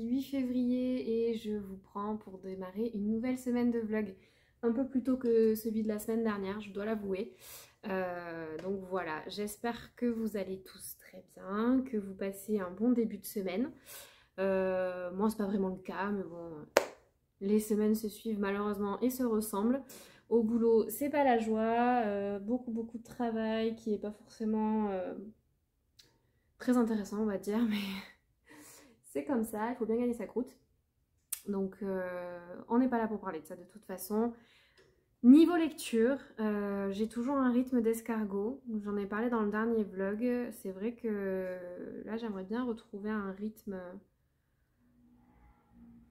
mardi 8 février et je vous prends pour démarrer une nouvelle semaine de vlog. Un peu plus tôt que celui de la semaine dernière, je dois l'avouer. Euh, donc voilà, j'espère que vous allez tous très bien, que vous passez un bon début de semaine. Euh, moi c'est pas vraiment le cas, mais bon, les semaines se suivent malheureusement et se ressemblent. Au boulot, c'est pas la joie, euh, beaucoup beaucoup de travail qui est pas forcément très intéressant on va dire, mais c'est comme ça, il faut bien gagner sa croûte. Donc euh, on n'est pas là pour parler de ça de toute façon. Niveau lecture, euh, j'ai toujours un rythme d'escargot. J'en ai parlé dans le dernier vlog. C'est vrai que là j'aimerais bien retrouver un rythme...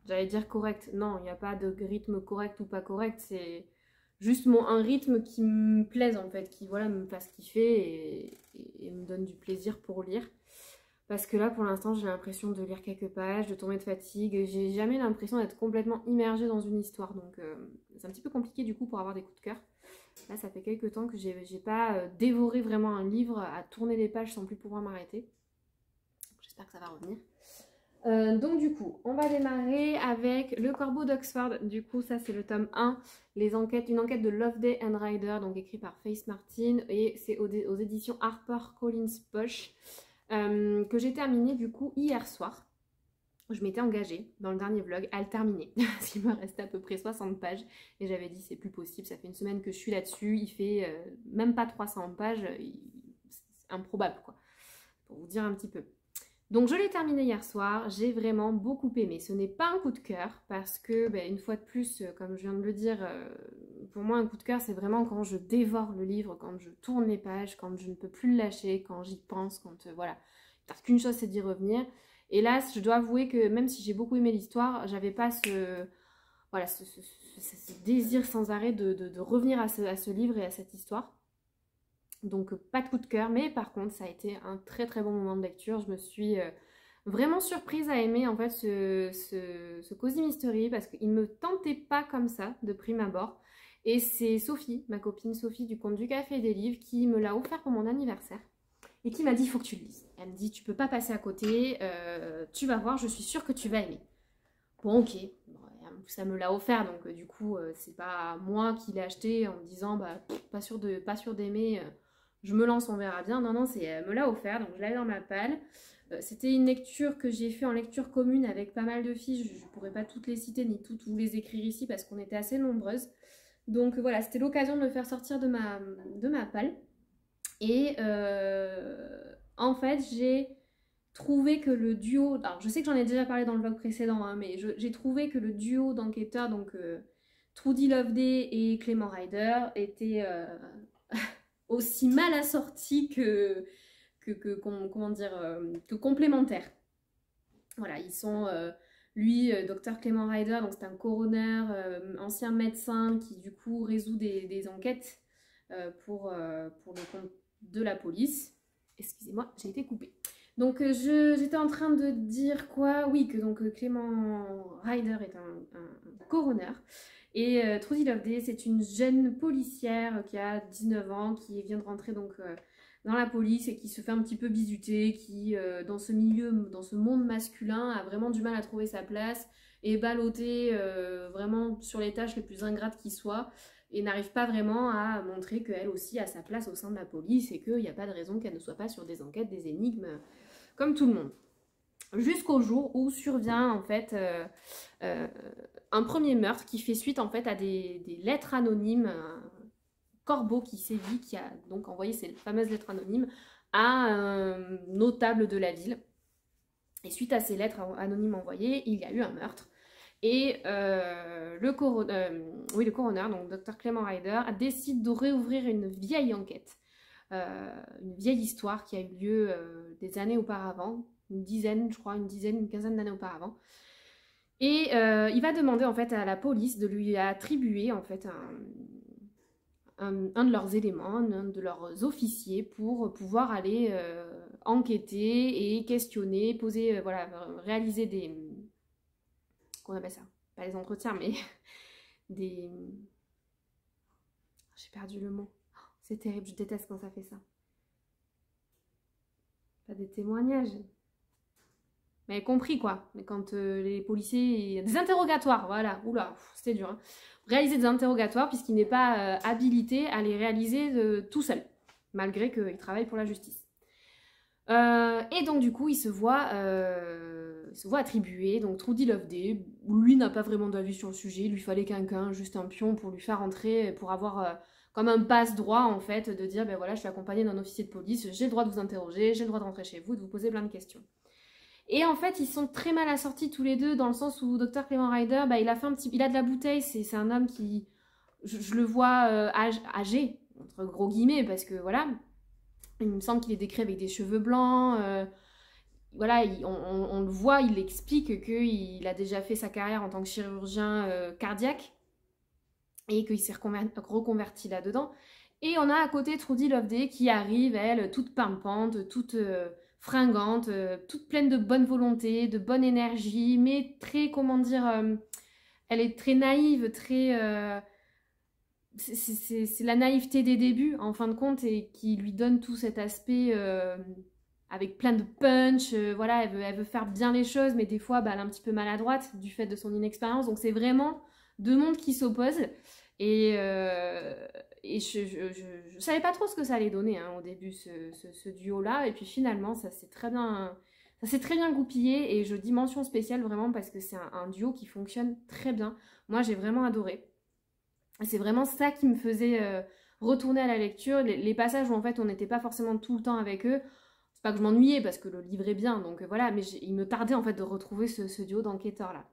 J'allais dire correct. Non, il n'y a pas de rythme correct ou pas correct. C'est juste un rythme qui me plaise en fait, qui voilà, me fasse kiffer et me donne du plaisir pour lire. Parce que là, pour l'instant, j'ai l'impression de lire quelques pages, de tomber de fatigue. J'ai jamais l'impression d'être complètement immergée dans une histoire. Donc, euh, c'est un petit peu compliqué du coup pour avoir des coups de cœur. Là, ça fait quelques temps que j'ai pas euh, dévoré vraiment un livre à tourner les pages sans plus pouvoir m'arrêter. J'espère que ça va revenir. Euh, donc du coup, on va démarrer avec Le Corbeau d'Oxford. Du coup, ça c'est le tome 1, les enquêtes, une enquête de Loveday and Ryder, donc écrit par Face Martin, et c'est aux, aux, éditions Harper Collins Poche. Euh, que j'ai terminé du coup hier soir. Je m'étais engagée dans le dernier vlog à le terminer. Parce qu'il me restait à peu près 60 pages. Et j'avais dit c'est plus possible, ça fait une semaine que je suis là-dessus. Il fait euh, même pas 300 pages. C'est improbable quoi. Pour vous dire un petit peu. Donc je l'ai terminé hier soir, j'ai vraiment beaucoup aimé. Ce n'est pas un coup de cœur parce que, ben, une fois de plus, euh, comme je viens de le dire, euh, pour moi un coup de cœur c'est vraiment quand je dévore le livre, quand je tourne les pages, quand je ne peux plus le lâcher, quand j'y pense, quand euh, voilà. Parce qu'une chose c'est d'y revenir. Et là, je dois avouer que même si j'ai beaucoup aimé l'histoire, j'avais pas ce, voilà, ce, désir sans arrêt de, revenir à ce livre et à cette histoire. Donc pas de coup de cœur, mais par contre ça a été un très très bon moment de lecture. Je me suis euh, vraiment surprise à aimer en fait ce, ce, Cozy Mystery parce qu'il ne me tentait pas comme ça de prime abord. Et c'est Sophie, ma copine Sophie du compte du Café et des Livres, qui me l'a offert pour mon anniversaire et qui m'a dit il faut que tu le lises. Elle me dit tu peux pas passer à côté, euh, tu vas voir, je suis sûre que tu vas aimer. Bon ok, ça me l'a offert donc euh, du coup c'est pas moi qui l'ai acheté en me disant bah pas sûr de pas sûr d'aimer je me lance, on verra bien. Non, non, c'est, elle me l'a offert, donc je l'avais dans ma palle. Euh, c'était une lecture que j'ai fait en lecture commune avec pas mal de filles. Je ne pourrais pas toutes les citer ni toutes vous les écrire ici parce qu'on était assez nombreuses. Donc voilà, c'était l'occasion de me faire sortir de ma, de ma palle. Et euh, en fait, j'ai trouvé que le duo... Alors je sais que j'en ai déjà parlé dans le vlog précédent, hein, mais j'ai trouvé que le duo d'enquêteurs, donc euh, Trudy Loveday et Clément Ryder, était aussi mal assorti que, que, comment dire, euh, que. Voilà, ils sont, euh, lui, euh, docteur Clément Ryder, c'est un coroner, ancien médecin qui du coup résout des, enquêtes pour, pour le compte de la police. Excusez-moi, j'ai été coupée. Donc j'étais en train de dire quoi? Oui, que donc Clément Ryder est un, coroner et euh, Trudy Loveday, c'est une jeune policière qui a 19 ans, qui vient de rentrer donc euh, dans la police et qui se fait un petit peu bisuter, qui euh, dans ce milieu, dans ce monde masculin, a vraiment du mal à trouver sa place et ballottée vraiment sur les tâches les plus ingrates qui soient et n'arrive pas vraiment à montrer qu'elle aussi a sa place au sein de la police et qu'il n'y a pas de raison qu'elle ne soit pas sur des enquêtes, des énigmes comme tout le monde. Jusqu'au jour où survient en fait euh, euh, un premier meurtre qui fait suite en fait à des, lettres anonymes, corbeau qui sévit, qui a donc envoyé ces fameuses lettres anonymes à un notable de la ville. Et suite à ces lettres anonymes envoyées, il y a eu un meurtre. Et euh, le, coroner, oui, le coroner, donc Dr Clément Ryder, décide de réouvrir une vieille enquête, une vieille histoire qui a eu lieu des années auparavant, une dizaine, je crois, une dizaine, une quinzaine d'années auparavant. Et euh, il va demander en fait à la police de lui attribuer en fait un, de leurs éléments, un de leurs officiers pour pouvoir aller euh, enquêter et questionner, poser, euh, voilà, réaliser des... Qu'on appelle ça Pas les entretiens, mais des... J'ai perdu le mot. C'est terrible, je déteste quand ça fait ça. Pas des témoignages, Mais compris quoi. Mais quand euh, les policiers. Des interrogatoires, voilà. Oula, c'était dur. Hein. Réaliser des interrogatoires puisqu'il n'est pas euh, habilité à les réaliser tout seul. Malgré qu'il travaille pour la justice. Euh, et donc du coup, il se voit, attribuer, donc Trudy Loveday, lui n'a pas vraiment d'avis sur le sujet, il lui fallait quelqu'un, juste un pion pour lui faire entrer, pour avoir comme un passe-droit en fait, de dire ben voilà, je suis accompagné d'un officier de police, j'ai le droit de vous interroger, j'ai le droit de rentrer chez vous, de vous poser plein de questions. Et en fait, ils sont très mal assortis tous les deux, dans le sens où Dr Clément Ryder, bah, il a fait un petit, il a de la bouteille, c'est un homme qui, je, le vois euh, âgé, entre gros guillemets, parce que voilà, il me semble qu'il est décrit avec des cheveux blancs. Euh, voilà, on, le voit, il explique qu'il a déjà fait sa carrière en tant que chirurgien euh, cardiaque et qu'il s'est reconverti là-dedans. Et on a à côté Trudy Loveday qui arrive, elle, toute pimpante, toute fringante, euh, toute pleine de bonne volonté, de bonne énergie, mais très, comment dire, euh, elle est très naïve, très... Euh, c'est la naïveté des débuts, en fin de compte, et qui lui donne tout cet aspect avec plein de punch, voilà, elle veut, elle veut, faire bien les choses, mais des fois, bah, elle est un petit peu maladroite du fait de son inexpérience, donc c'est vraiment deux mondes qui s'opposent, et, et je, je, savais pas trop ce que ça allait donner hein, au début, ce, duo-là. Et puis finalement, ça s'est très bien... Ça s'est très bien goupillé et je dis mention spéciale vraiment parce que c'est un, duo qui fonctionne très bien. Moi, j'ai vraiment adoré. C'est vraiment ça qui me faisait euh, retourner à la lecture. Les, passages où en fait on n'était pas forcément tout le temps avec eux, c'est pas que je m'ennuyais parce que le livre est bien, donc voilà, mais il me tardait en fait de retrouver ce, ce duo d'enquêteurs là.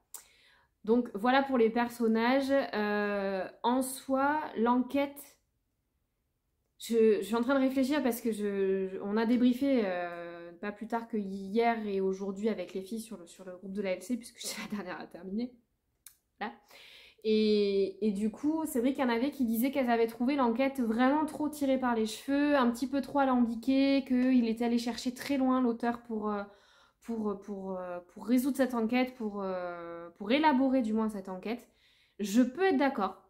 Donc voilà pour les personnages. Euh, en soi, l'enquête je, suis en train de réfléchir parce que on a débriefé euh, pas plus tard que hier et aujourd'hui avec les filles sur le, groupe de la LC puisque c'est la dernière à terminer. Et, du coup, c'est vrai qu'il y en avait qui disaient qu'elles avaient trouvé l'enquête vraiment trop tirée par les cheveux, un petit peu trop alambiquée, qu'il était allé chercher très loin l'auteur pour, euh, pour, pour, euh, pour, résoudre cette enquête, pour, pour élaborer du moins cette enquête. Je peux être d'accord.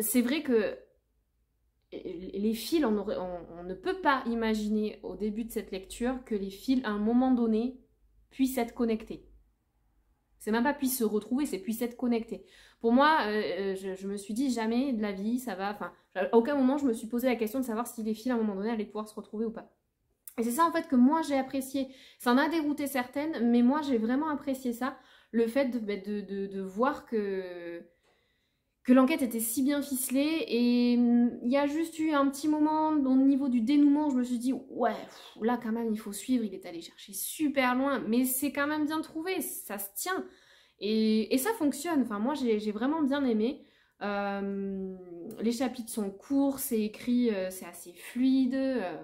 C'est vrai que les fils, on, ne peut pas imaginer au début de cette lecture que les fils, à un moment donné, puissent être connectés. C'est même pas puissent se retrouver, c'est puissent être connectés. Pour moi, euh, euh, je, me suis dit jamais de la vie, ça va. Enfin, à aucun moment je me suis posé la question de savoir si les fils à un moment donné allaient pouvoir se retrouver ou pas. Et c'est ça en fait que moi j'ai apprécié. Ça en a dérouté certaines, mais moi j'ai vraiment apprécié ça. Le fait de, bah, de voir que que l'enquête était si bien ficelée et hum, il y a juste eu un petit moment au niveau du dénouement, je me suis dit ouais, là quand même il faut suivre, il est allé chercher super loin, mais c'est quand même bien trouvé, ça se tient et, ça fonctionne, enfin moi j'ai vraiment bien aimé. Euh, les chapitres sont courts, c'est écrit, euh, c'est assez fluide. Euh.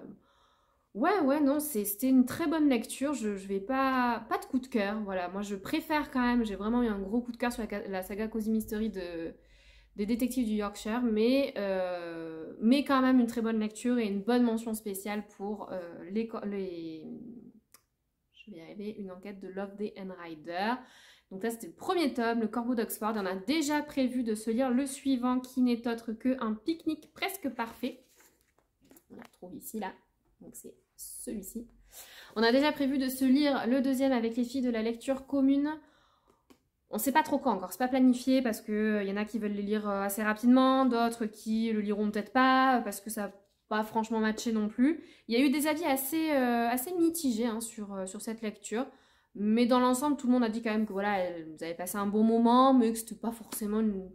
Ouais, ouais, non, c'était une très bonne lecture. Je, je, vais pas, pas de coup de cœur. Voilà, moi je préfère quand même. J'ai vraiment eu un gros coup de cœur sur la, saga Cozy Mystery de, des détectives du Yorkshire, mais, euh, mais quand même une très bonne lecture et une bonne mention spéciale pour euh, les, Je vais y arriver, une enquête de Loveday and Ryder. Donc là, c'était le premier tome, le Corbeau d'Oxford. On a déjà prévu de se lire le suivant, qui n'est autre qu'un pique-nique presque parfait. On la retrouve ici, là. Donc c'est celui-ci. On a déjà prévu de se lire le deuxième avec les filles de la lecture commune. On ne sait pas trop quand encore, c'est pas planifié parce qu'il euh, y en a qui veulent les lire euh, assez rapidement, d'autres qui le liront peut-être pas parce que ça n'a pas franchement matché non plus. Il y a eu des avis assez, euh, assez mitigés hein, sur, sur cette lecture, mais dans l'ensemble, tout le monde a dit quand même que voilà, vous avez passé un bon moment, mais que c'était pas forcément une,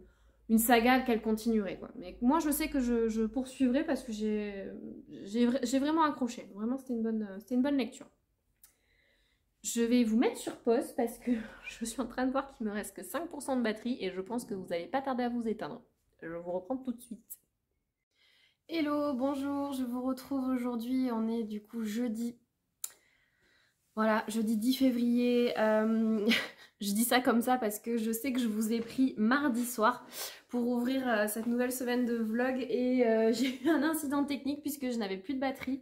saga qu'elle continuerait. Quoi. Mais moi, je sais que je, poursuivrai parce que j'ai vraiment accroché. Vraiment, c'était une, bonne, une bonne lecture. Je vais vous mettre sur pause parce que je suis en train de voir qu'il me reste que 5% de batterie et je pense que vous n'allez pas tarder à vous éteindre. Je vous reprends tout de suite. Hello, bonjour, je vous retrouve aujourd'hui. On est du coup jeudi. Voilà, jeudi 10 février. Euh, je dis ça comme ça parce que je sais que je vous ai pris mardi soir pour ouvrir euh, cette nouvelle semaine de vlog et euh, j'ai eu un incident technique puisque je n'avais plus de batterie.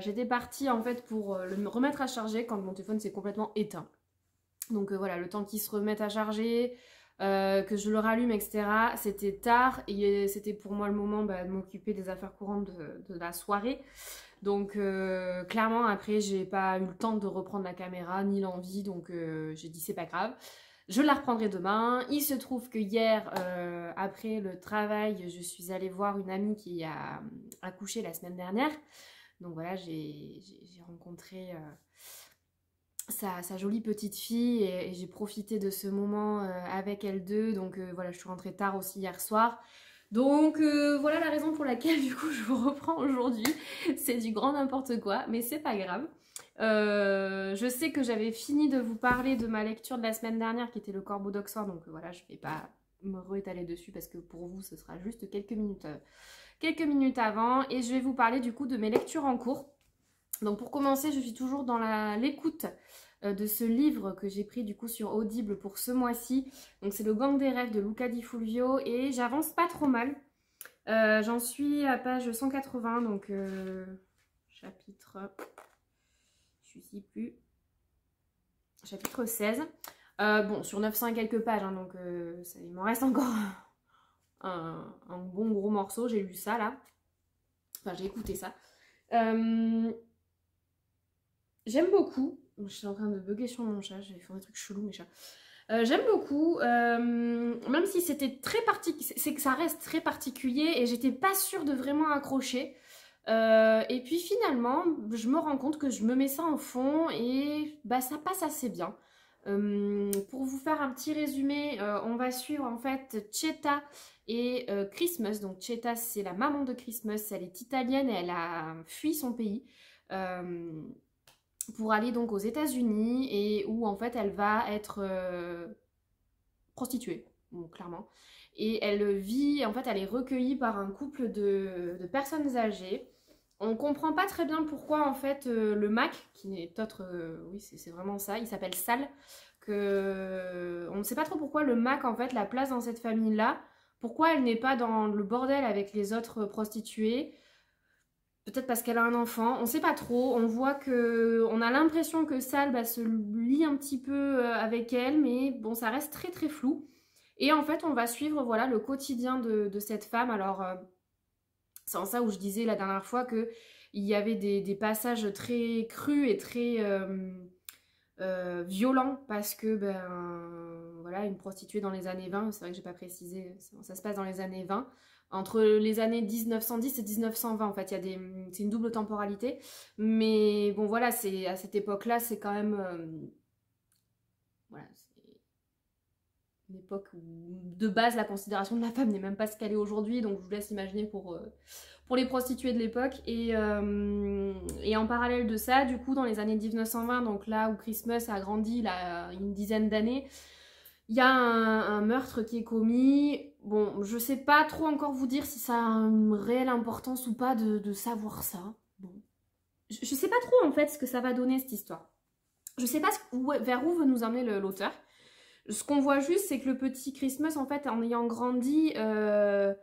J'étais partie en fait pour le remettre à charger quand mon téléphone s'est complètement éteint. Donc voilà, le temps qu'il se remette à charger, que je le rallume, etc. C'était tard et c'était pour moi le moment bah, de m'occuper des affaires courantes de, la soirée. Donc euh, clairement après j'ai pas eu le temps de reprendre la caméra ni l'envie donc euh, j'ai dit c'est pas grave. Je la reprendrai demain. Il se trouve que hier, euh, après le travail, je suis allée voir une amie qui a accouché la semaine dernière. Donc voilà, j'ai rencontré sa, jolie petite fille et, j'ai profité de ce moment avec elle deux. Donc voilà, je suis rentrée tard aussi hier soir. Donc euh, voilà la raison pour laquelle du coup je vous reprends aujourd'hui. C'est du grand n'importe quoi, mais c'est pas grave. Euh, je sais que j'avais fini de vous parler de ma lecture de la semaine dernière qui était le Corbeau d'Oxford, donc euh, voilà, je vais pas me réétaler dessus parce que pour vous ce sera juste quelques minutes, quelques minutes avant. Et je vais vous parler du coup de mes lectures en cours. Donc pour commencer, je suis toujours dans l'écoute de ce livre que j'ai pris du coup sur Audible pour ce mois-ci. Donc c'est le Gang des rêves de Luca Di Fulvio et j'avance pas trop mal. Euh, j'en suis à page 180 donc euh, chapitre je suis plus chapitre 16. bon sur 900 et quelques pages hein, donc ça, il m'en reste encore un, bon gros morceau. J'ai lu ça là. Enfin j'ai écouté ça. J'aime beaucoup. Je suis en train de bugger sur mon chat, j'ai fait des trucs chelous mes chats. Euh, j'aime beaucoup, euh, même si c'était très particulier, c'est que ça reste très particulier et j'étais pas sûre de vraiment accrocher. Euh, et puis finalement, je me rends compte que je me mets ça en fond et bah ça passe assez bien. pour vous faire un petit résumé, on va suivre en fait Cheta et Christmas. Donc Cheta c'est la maman de Christmas, elle est italienne et elle a fui son pays pour aller donc aux États-Unis et où en fait elle va être euh, prostituée, clairement. Et elle vit, en fait, elle est recueillie par un couple de, personnes âgées. On comprend pas très bien pourquoi en fait euh, le Mac, qui n'est autre, euh, oui c'est vraiment ça, il s'appelle Sal, que on ne sait pas trop pourquoi le Mac en fait la place dans cette famille là, pourquoi elle n'est pas dans le bordel avec les autres prostituées, Peut-être parce qu'elle a un enfant, on sait pas trop. On voit que, on a l'impression que Sal se lie un petit peu euh, avec elle, mais bon, ça reste très très flou. Et en fait, on va suivre voilà le quotidien de, cette femme. Alors, euh, c'est en ça où je disais la dernière fois que il y avait des, passages très crus et très euh, violents parce que ben voilà une prostituée dans les années 20, c'est vrai que j'ai pas précisé, ça se passe dans les années 20 entre les années 1910 et 1920 en fait. Il y a des c'est une double temporalité. Mais bon voilà c'est à cette époque là c'est quand même euh, voilà une époque où de base la considération de la femme n'est même pas ce qu'elle est aujourd'hui. Donc je vous laisse imaginer pour euh, pour les prostituées de l'époque. Et, euh, et en parallèle de ça du coup dans les années 1920 donc là où Christmas a grandi une dizaine d'années il y a un, meurtre qui est commis. Bon, je sais pas trop encore vous dire si ça a une réelle importance ou pas de, savoir ça. Je, je, sais pas trop en fait ce que ça va donner cette histoire. Je sais pas vers où veut nous emmener l'auteur. Ce qu'on voit juste, c'est que le petit Christmas, en fait, en ayant grandi, euh,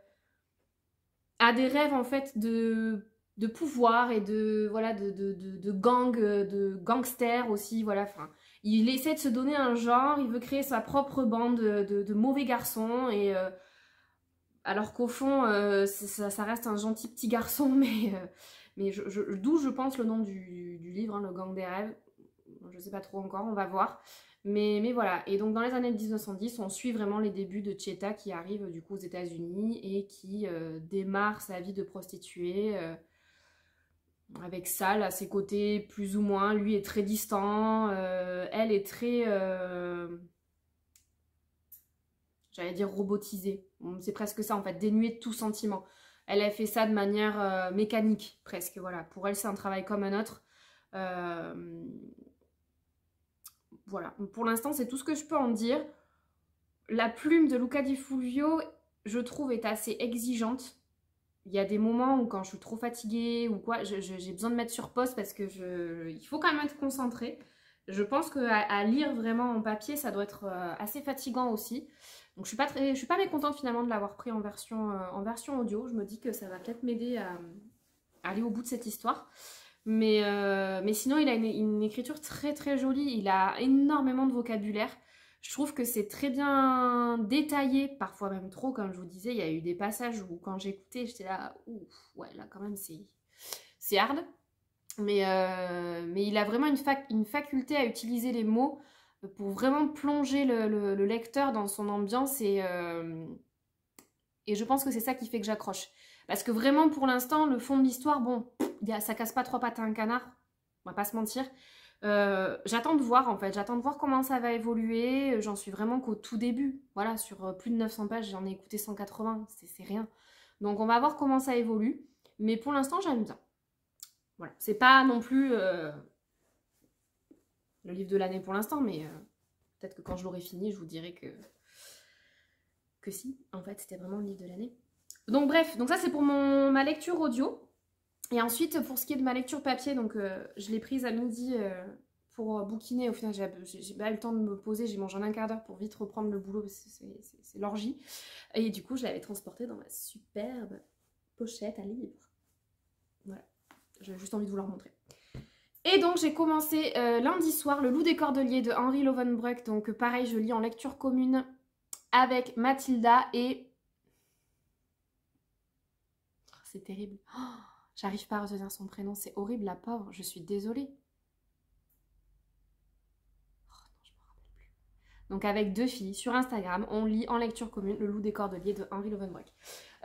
a des rêves en fait de, pouvoir et de voilà de, gang, de gangsters aussi, voilà. Il essaie de se donner un genre, il veut créer sa propre bande de, mauvais garçons et euh, alors qu'au fond euh, ça, reste un gentil petit garçon mais, euh, d'où je pense le nom du, livre, hein, le gang des rêves, je sais pas trop encore, on va voir. Mais, mais, voilà, et donc dans les années 1910, on suit vraiment les débuts de Cheta qui arrive du coup aux États-Unis et qui démarre sa vie de prostituée avec Sal à ses côtés plus ou moins. Lui est très distant, euh, elle est très, euh, j'allais dire robotisée. C'est presque ça en fait, dénuée de tout sentiment. Elle a fait ça de manière euh, mécanique presque, voilà. Pour elle c'est un travail comme un autre. Voilà, pour l'instant c'est tout ce que je peux en dire. La plume de Luca Di Fulvio, je trouve, est assez exigeante il y a des moments où quand je suis trop fatiguée ou quoi, j'ai besoin de mettre sur pause parce que il faut quand même être concentré. Je pense qu'à lire vraiment en papier, ça doit être euh, assez fatigant aussi. Donc je suis pas très, je suis pas mécontente finalement de l'avoir pris en version, euh, audio. Je me dis que ça va peut-être m'aider à, aller au bout de cette histoire. Mais, euh, sinon, il a une, écriture très très jolie. Il a énormément de vocabulaire. Je trouve que c'est très bien détaillé, parfois même trop, comme je vous disais. Il y a eu des passages où quand j'écoutais, j'étais là, ouf, ouais, là quand même c'est hard. Mais, mais il a vraiment une, une, faculté à utiliser les mots pour vraiment plonger le, lecteur dans son ambiance et, et je pense que c'est ça qui fait que j'accroche. Parce que vraiment, pour l'instant, le fond de l'histoire, bon, ça casse pas trois pattes à un canard, on va pas se mentir. Euh, j'attends de voir en fait, j'attends de voir comment ça va évoluer. J'en suis vraiment qu'au tout début. Voilà, sur euh, plus de 900 pages, j'en ai écouté 180, c'est rien. Donc on va voir comment ça évolue. Mais pour l'instant, j'aime bien. Voilà, c'est pas non plus euh, le livre de l'année pour l'instant, mais peut-être que quand je l'aurai fini, je vous dirai que si, en fait, c'était vraiment le livre de l'année. Donc bref, donc ça c'est pour ma lecture audio. Et ensuite, pour ce qui est de ma lecture papier, donc euh, je l'ai prise à midi euh, pour euh, bouquiner. Au final, j'ai pas eu le temps de me poser. J'ai mangé en un quart d'heure pour vite reprendre le boulot parce que c'est l'orgie. Et du coup, je l'avais transportée dans ma superbe pochette à livres. Voilà. J'ai juste envie de vous la montrer. Et donc j'ai commencé lundi soir Le Loup des Cordeliers de Henri Lovenbruck. Donc pareil, je lis en lecture commune avec Mathilda et... Oh, c'est terrible. Oh, j'arrive pas à retenir son prénom, c'est horrible la pauvre, je suis désolée. Oh, non, je me rappelle plus. Donc avec deux filles sur Instagram, on lit en lecture commune Le loup des cordeliers de Henri Lovenbroek.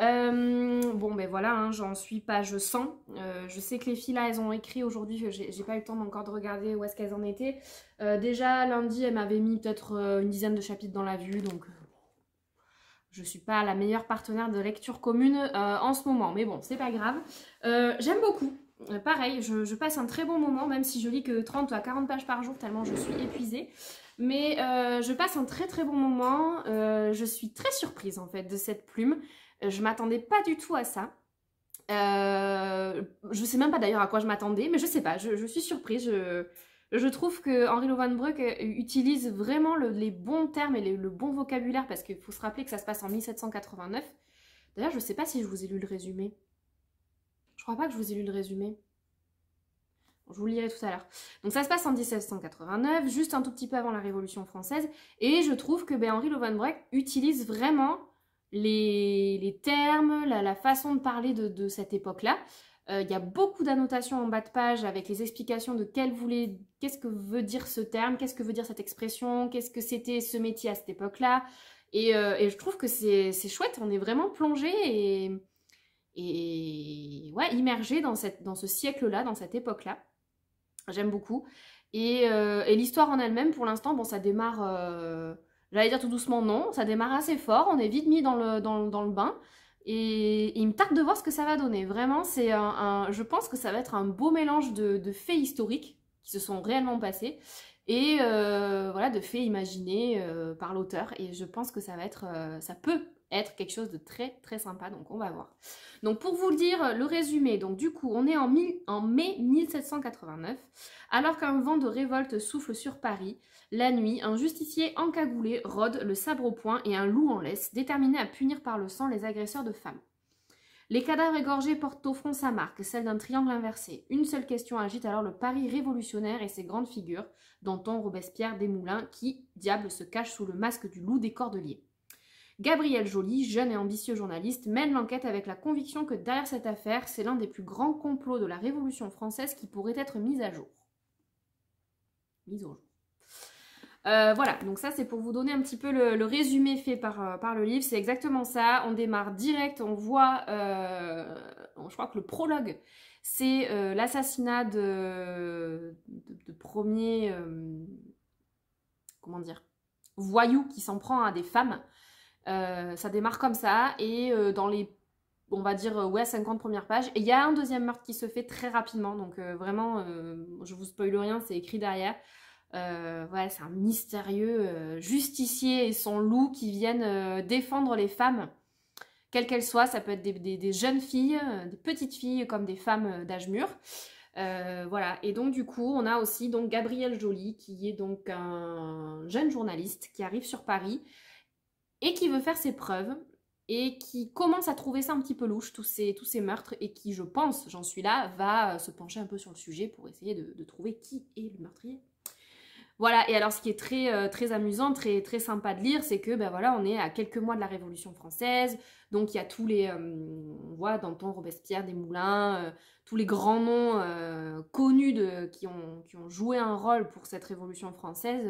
Euh, bon ben voilà, hein, j'en suis pas, je sens. Euh, je sais que les filles là, elles ont écrit aujourd'hui, j'ai pas eu le temps encore de regarder où est-ce qu'elles en étaient. Euh, déjà lundi, elles m'avaient mis peut-être une dizaine de chapitres dans la vue, donc je suis pas la meilleure partenaire de lecture commune euh, en ce moment, mais bon, c'est pas grave. Euh, j'aime beaucoup. Euh, pareil, je, passe un très bon moment, même si je lis que 30 à 40 pages par jour, tellement je suis épuisée. Mais je passe un très très bon moment. je suis très surprise en fait de cette plume. Je m'attendais pas du tout à ça. je sais même pas d'ailleurs à quoi je m'attendais, mais je sais pas, je, je suis surprise. Je, je trouve que Henri Lovenbruck euh, utilise vraiment les bons termes et le bon vocabulaire parce qu'il faut se rappeler que ça se passe en 1789. D'ailleurs, je ne sais pas si je vous ai lu le résumé. Je crois pas que je vous ai lu le résumé. je vous le lirai tout à l'heure. Donc ça se passe en 1789, juste un tout petit peu avant la Révolution française. Et je trouve que ben, Henri Lovenbruck utilise vraiment les, termes, la, façon de parler de cette époque-là. Euh, il y a beaucoup d'annotations en bas de page avec les explications de qu'est-ce que veut dire ce terme, qu'est-ce que veut dire cette expression, qu'est-ce que c'était ce métier à cette époque-là. Et, euh, je trouve que c'est chouette, on est vraiment plongé et, et ouais, immergé dans, cette, dans ce siècle-là, dans cette époque-là. J'aime beaucoup. Et, euh, l'histoire en elle-même, pour l'instant, bon, ça démarre, j'allais dire tout doucement, non, ça démarre assez fort, on est vite mis dans le, dans le bain. Et, il me tarde de voir ce que ça va donner. Vraiment, c'est un, je pense que ça va être un beau mélange de, faits historiques qui se sont réellement passés et euh, voilà de faits imaginés euh, par l'auteur. Et je pense que ça va être, euh, ça peut être quelque chose de très très sympa. Donc on va voir. Donc pour vous le dire, le résumé. Donc du coup, on est en, en mai 1789, alors qu'un vent de révolte souffle sur Paris. La nuit, un justicier encagoulé rôde, le sabre au poing et un loup en laisse, déterminé à punir par le sang les agresseurs de femmes. Les cadavres égorgés portent au front sa marque, celle d'un triangle inversé. Une seule question agite alors le Paris révolutionnaire et ses grandes figures, Danton, Robespierre, Desmoulins, qui, diable, se cache sous le masque du loup des Cordeliers. Gabriel Joly, jeune et ambitieux journaliste, mène l'enquête avec la conviction que derrière cette affaire, c'est l'un des plus grands complots de la Révolution française qui pourrait être mis à jour. Mise au jour. Euh, voilà, donc ça c'est pour vous donner un petit peu le, résumé fait par, euh, par le livre. C'est exactement ça. On démarre direct, on voit, euh, je crois que le prologue, c'est l'assassinat de, de, premier, comment dire, voyou qui s'en prend à des femmes. ça démarre comme ça et dans les on va dire ouais 50 premières pages. il y a un deuxième meurtre qui se fait très rapidement, donc vraiment, je vous spoil rien, c'est écrit derrière. Euh, c'est un mystérieux euh, justicier et son loup qui viennent euh, défendre les femmes, quelles qu'elles soient. Ça peut être des, jeunes filles, des petites filles comme des femmes d'âge mûr. voilà, et donc du coup, on a aussi donc Gabriel Joly, qui est donc un jeune journaliste qui arrive sur Paris et qui veut faire ses preuves et qui commence à trouver ça un petit peu louche, tous ces, tous ces meurtres, et qui, je pense, j'en suis là, va se pencher un peu sur le sujet pour essayer de trouver qui est le meurtrier. Voilà, et alors ce qui est très, euh, très amusant, très, très sympa de lire, c'est que ben voilà, on est à quelques mois de la Révolution française, donc il y a tous les, euh, on voit Danton, Robespierre, Desmoulins, euh, tous les grands noms connus de, qui, ont, joué un rôle pour cette Révolution française.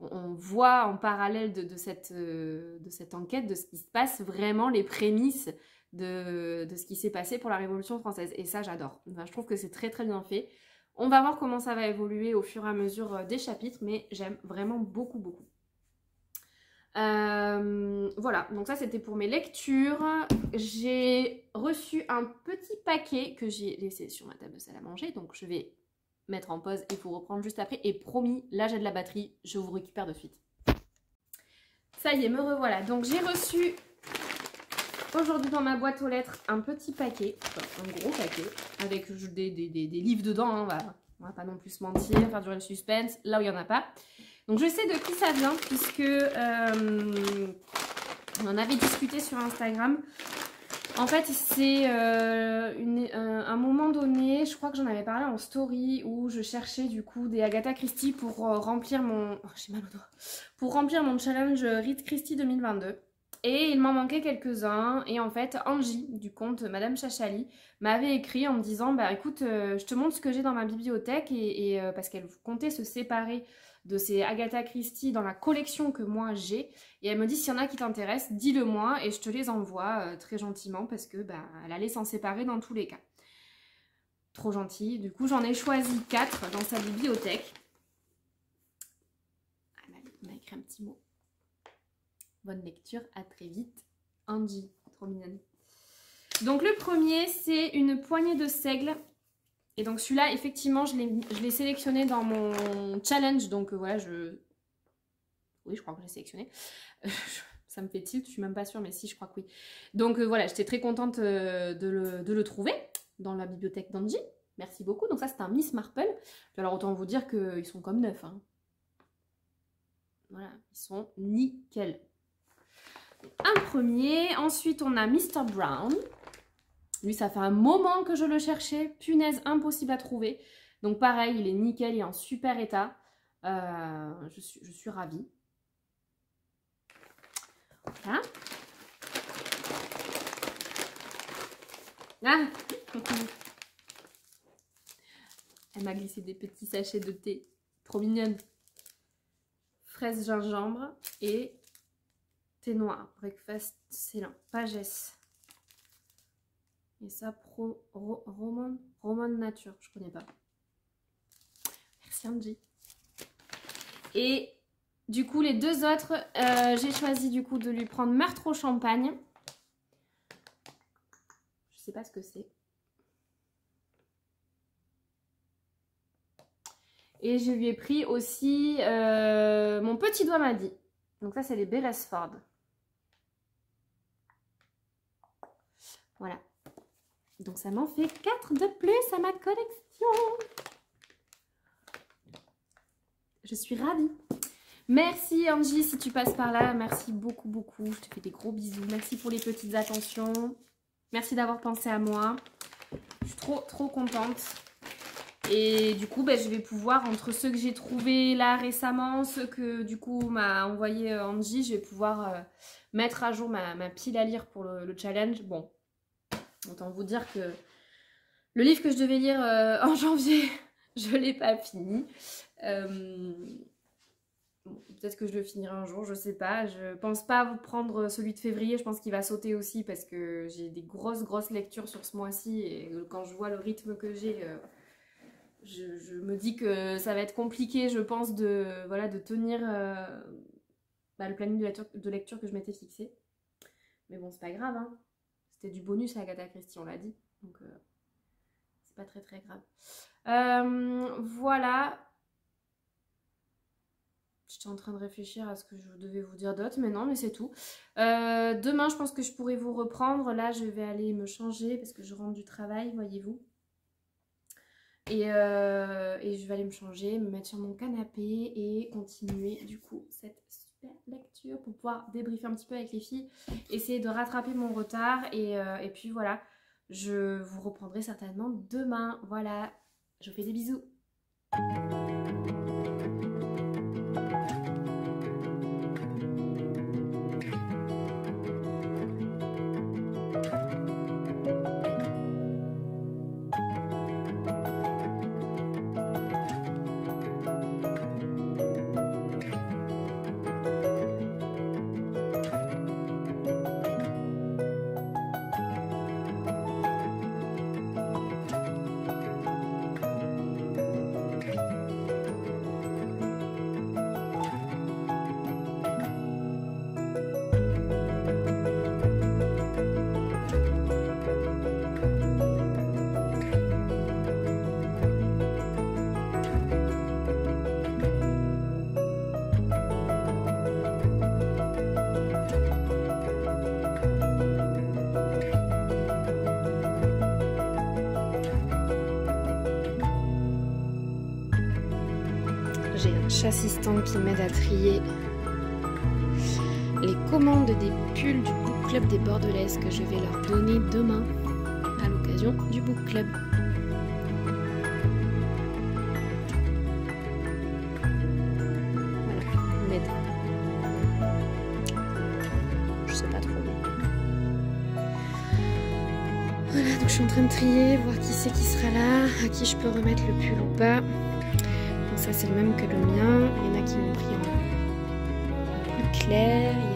On, voit en parallèle de, cette, de cette enquête, de ce qui se passe, vraiment les prémices de, de ce qui s'est passé pour la Révolution française. Et ça, j'adore. je trouve que c'est très très bien fait. On va voir comment ça va évoluer au fur et à mesure euh, des chapitres, mais j'aime vraiment beaucoup, beaucoup. Euh, voilà, donc ça c'était pour mes lectures. J'ai reçu un petit paquet que j'ai laissé sur ma table de salle à manger, donc je vais mettre en pause et vous reprendre juste après. Et promis, là j'ai de la batterie, je vous récupère de suite. Ça y est, me revoilà. Donc j'ai reçu aujourd'hui dans ma boîte aux lettres un petit paquet, un gros paquet, avec des, livres dedans, hein, on, va, pas non plus se mentir, faire durer le suspense, là où il n'y en a pas. Donc je sais de qui ça vient, puisque euh, on en avait discuté sur Instagram. En fait, c'est euh, un moment donné, je crois que j'en avais parlé en story, où je cherchais du coup des Agatha Christie pour euh, remplir mon... Oh, j'ai mal. Pour remplir mon challenge Read Christie 2022. Et il m'en manquait quelques-uns. Et en fait, Angie, du compte Madame Chachali, m'avait écrit en me disant Bah écoute, euh, je te montre ce que j'ai dans ma bibliothèque. Et, euh, parce qu'elle comptait se séparer de ces Agatha Christie dans la collection que moi j'ai. Et elle me dit S'il y en a qui t'intéressent, dis-le moi et je te les envoie euh, très gentiment parce que bah, elle allait s'en séparer dans tous les cas. Trop gentil. Du coup, j'en ai choisi 4 dans sa bibliothèque. Elle m'a écrit un petit mot. Bonne lecture, à très vite. Angie, trop mignonne. Donc le premier, c'est une poignée de seigle. Et donc celui-là, effectivement, je l'ai sélectionné dans mon challenge. Donc euh, voilà, je... Oui, je crois que j'ai sélectionné. Ça me fait tilt, je suis même pas sûre, mais si, je crois que oui. Donc euh, voilà, j'étais très contente euh, de, le, trouver dans la bibliothèque d'Angie. Merci beaucoup. Donc ça, c'est un Miss Marple. Alors autant vous dire qu'ils sont comme neufs. Hein. Voilà, ils sont nickel un premier. Ensuite, on a Mr. Brown. Lui, ça fait un moment que je le cherchais. Punaise, impossible à trouver. Donc pareil, il est nickel, il est en super état. Euh, je, suis, je suis ravie. Voilà. Ah Elle m'a glissé des petits sachets de thé. Trop mignonne. Fraise gingembre et noir. Breakfast, c'est là. Pagès. Et ça, pro, Roman, Roman Nature. Je connais pas. Merci Angie. Et du coup, les deux autres, euh, j'ai choisi du coup de lui prendre meurtre au champagne. Je sais pas ce que c'est. Et je lui ai pris aussi euh, mon petit doigt m'a dit. Donc ça, c'est les Beresford. Voilà. Donc ça m'en fait 4 de plus à ma collection. Je suis ravie. Merci Angie si tu passes par là. Merci beaucoup, beaucoup. Je te fais des gros bisous. Merci pour les petites attentions. Merci d'avoir pensé à moi. Je suis trop, trop contente. Et du coup, ben, je vais pouvoir, entre ceux que j'ai trouvés là récemment, ceux que du coup m'a envoyé euh, Angie, je vais pouvoir euh, mettre à jour ma, pile à lire pour le, le challenge. Bon, Autant vous dire que le livre que je devais lire euh, en janvier, je ne l'ai pas fini. Euh, peut-être que je le finirai un jour, je sais pas. Je pense pas vous prendre celui de février, je pense qu'il va sauter aussi parce que j'ai des grosses grosses lectures sur ce mois-ci et quand je vois le rythme que j'ai, euh, je, me dis que ça va être compliqué, je pense, de, voilà, de tenir bah, le planning de lecture, de lecture que je m'étais fixé. Mais bon, c'est pas grave, hein. Du bonus à Agatha Christie, on l'a dit. Donc, euh, c'est pas très très grave. Euh, voilà. J'étais en train de réfléchir à ce que je devais vous dire d'autre, mais non, mais c'est tout. Euh, demain, je pense que je pourrais vous reprendre. Là, je vais aller me changer parce que je rentre du travail, voyez-vous. Et, et, je vais aller me changer, me mettre sur mon canapé et continuer du coup cette lecture pour pouvoir débriefer un petit peu avec les filles, essayer de rattraper mon retard et, euh, et puis voilà, je vous reprendrai certainement demain. Voilà, je vous fais des bisous. Club. Voilà. Je sais pas trop. Voilà, donc je suis en train de trier, voir qui c'est qui sera là, à qui je peux remettre le pull ou pas. Donc ça c'est le même que le mien. Il y en a qui m'ont pris en clair, il y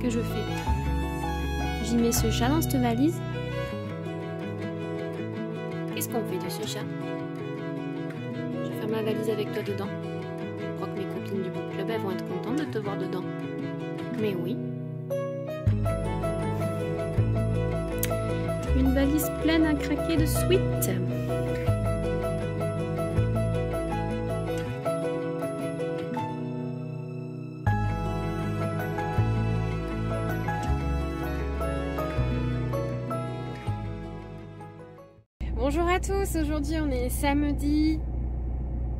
que je fais J'y mets ce chat dans cette valise Qu'est-ce qu'on fait de ce chat? Je ferme la valise avec toi dedans. Je crois que mes copines du book club elles vont être contentes de te voir dedans. Mais oui. Une valise pleine à craquer de sweet. Samedi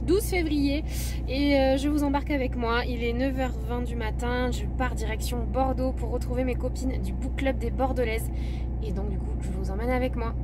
12 février et euh, je vous embarque avec moi. Il est 9h20 du matin, je pars direction Bordeaux pour retrouver mes copines du book club des Bordelaises et donc du coup je vous emmène avec moi.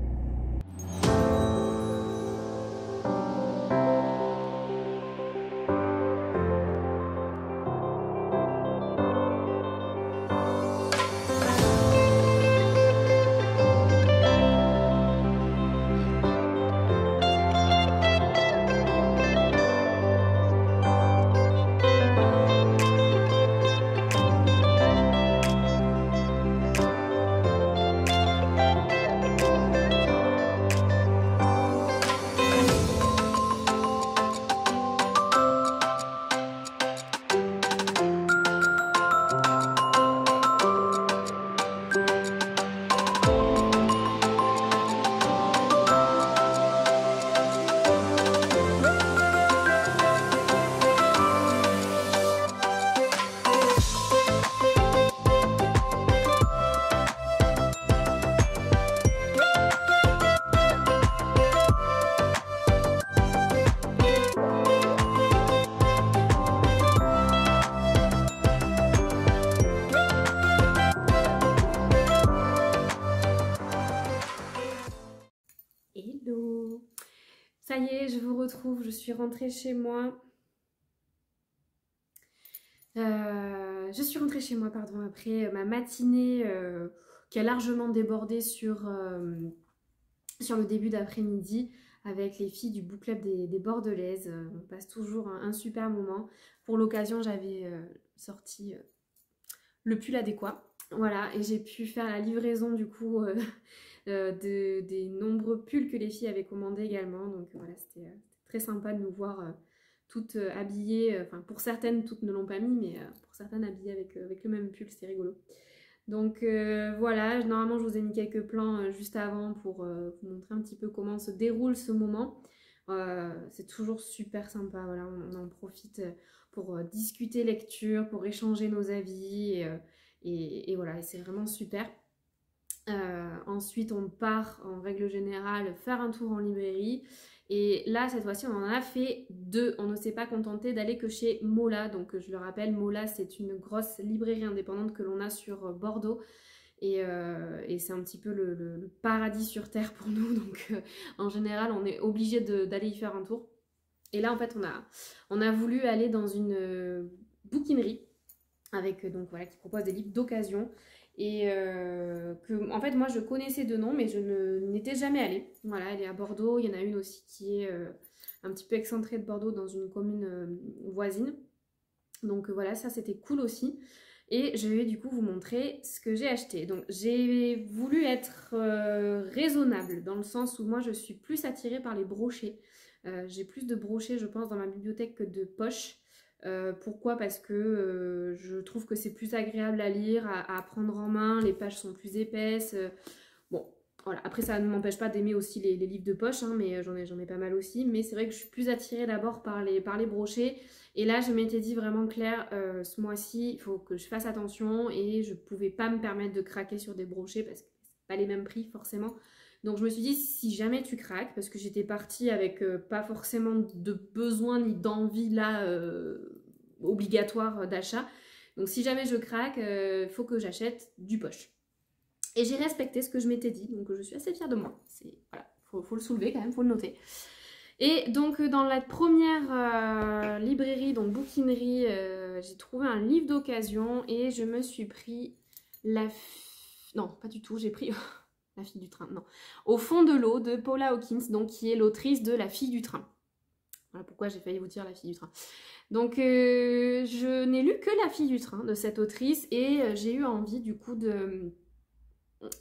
Suis rentrée chez moi. Euh, je suis rentrée chez moi, pardon, après ma matinée euh, qui a largement débordé sur, euh, sur le début d'après-midi avec les filles du book club des, Bordelaises. on passe toujours un, super moment. Pour l'occasion, j'avais sorti le pull adéquat. Voilà, et j'ai pu faire la livraison du coup de, des nombreux pulls que les filles avaient commandés également. Donc voilà, c'était très sympa de nous voir euh, toutes euh, habillées. Enfin, pour certaines, toutes ne l'ont pas mis, mais pour certaines habillées avec, le même pull, c'était rigolo. Donc voilà, normalement je vous ai mis quelques plans juste avant pour vous montrer un petit peu comment se déroule ce moment. c'est toujours super sympa, voilà, on, en profite pour discuter lecture, pour échanger nos avis et, voilà, c'est vraiment super. Euh, ensuite, on part en règle générale faire un tour en librairie. Et là, cette fois-ci, on en a fait deux. On ne s'est pas contenté d'aller que chez Mola. Donc, je le rappelle, Mola, c'est une grosse librairie indépendante que l'on a sur Bordeaux. Et, euh, et c'est un petit peu le, paradis sur Terre pour nous. Donc, euh, en général, on est obligé d'aller y faire un tour. Et là, en fait, on a, on a voulu aller dans une euh, bouquinerie avec, donc voilà, qui propose des livres d'occasion et euh, que en fait moi je connaissais de nom mais je n'étais jamais allée. Voilà, elle est à Bordeaux, il y en a une aussi qui est euh, un petit peu excentrée de Bordeaux dans une commune euh, voisine. Donc voilà, ça c'était cool aussi. Et je vais du coup vous montrer ce que j'ai acheté. Donc j'ai voulu être raisonnable dans le sens où moi je suis plus attirée par les brochets. J'ai plus de brochets je pense dans ma bibliothèque que de poches. Euh, pourquoi? Parce que euh, je trouve que c'est plus agréable à lire, à, prendre en main, les pages sont plus épaisses. Euh, bon, voilà. Après, ça ne m'empêche pas d'aimer aussi les, livres de poche, hein, mais j'en ai, pas mal aussi. Mais c'est vrai que je suis plus attirée d'abord par les, par les brochets. Et là, je m'étais dit vraiment clair, ce mois-ci, il faut que je fasse attention et je pouvais pas me permettre de craquer sur des brochets parce que pas les mêmes prix forcément. Donc je me suis dit, si jamais tu craques, parce que j'étais partie avec pas forcément de besoin ni d'envie là obligatoire d'achat. Donc si jamais je craque, il euh, faut que j'achète du poche. Et j'ai respecté ce que je m'étais dit, donc je suis assez fière de moi. Voilà, faut, faut, le soulever quand même, faut le noter. Et donc dans la première librairie, donc bouquinerie, j'ai trouvé un livre d'occasion et je me suis pris la... Non, pas du tout, j'ai pris... La fille du train, non. Au fond de l'eau de Paula Hawkins, donc qui est l'autrice de La fille du train. Voilà pourquoi j'ai failli vous dire La fille du train. Donc euh, je n'ai lu que La fille du train de cette autrice et euh, j'ai eu envie du coup de,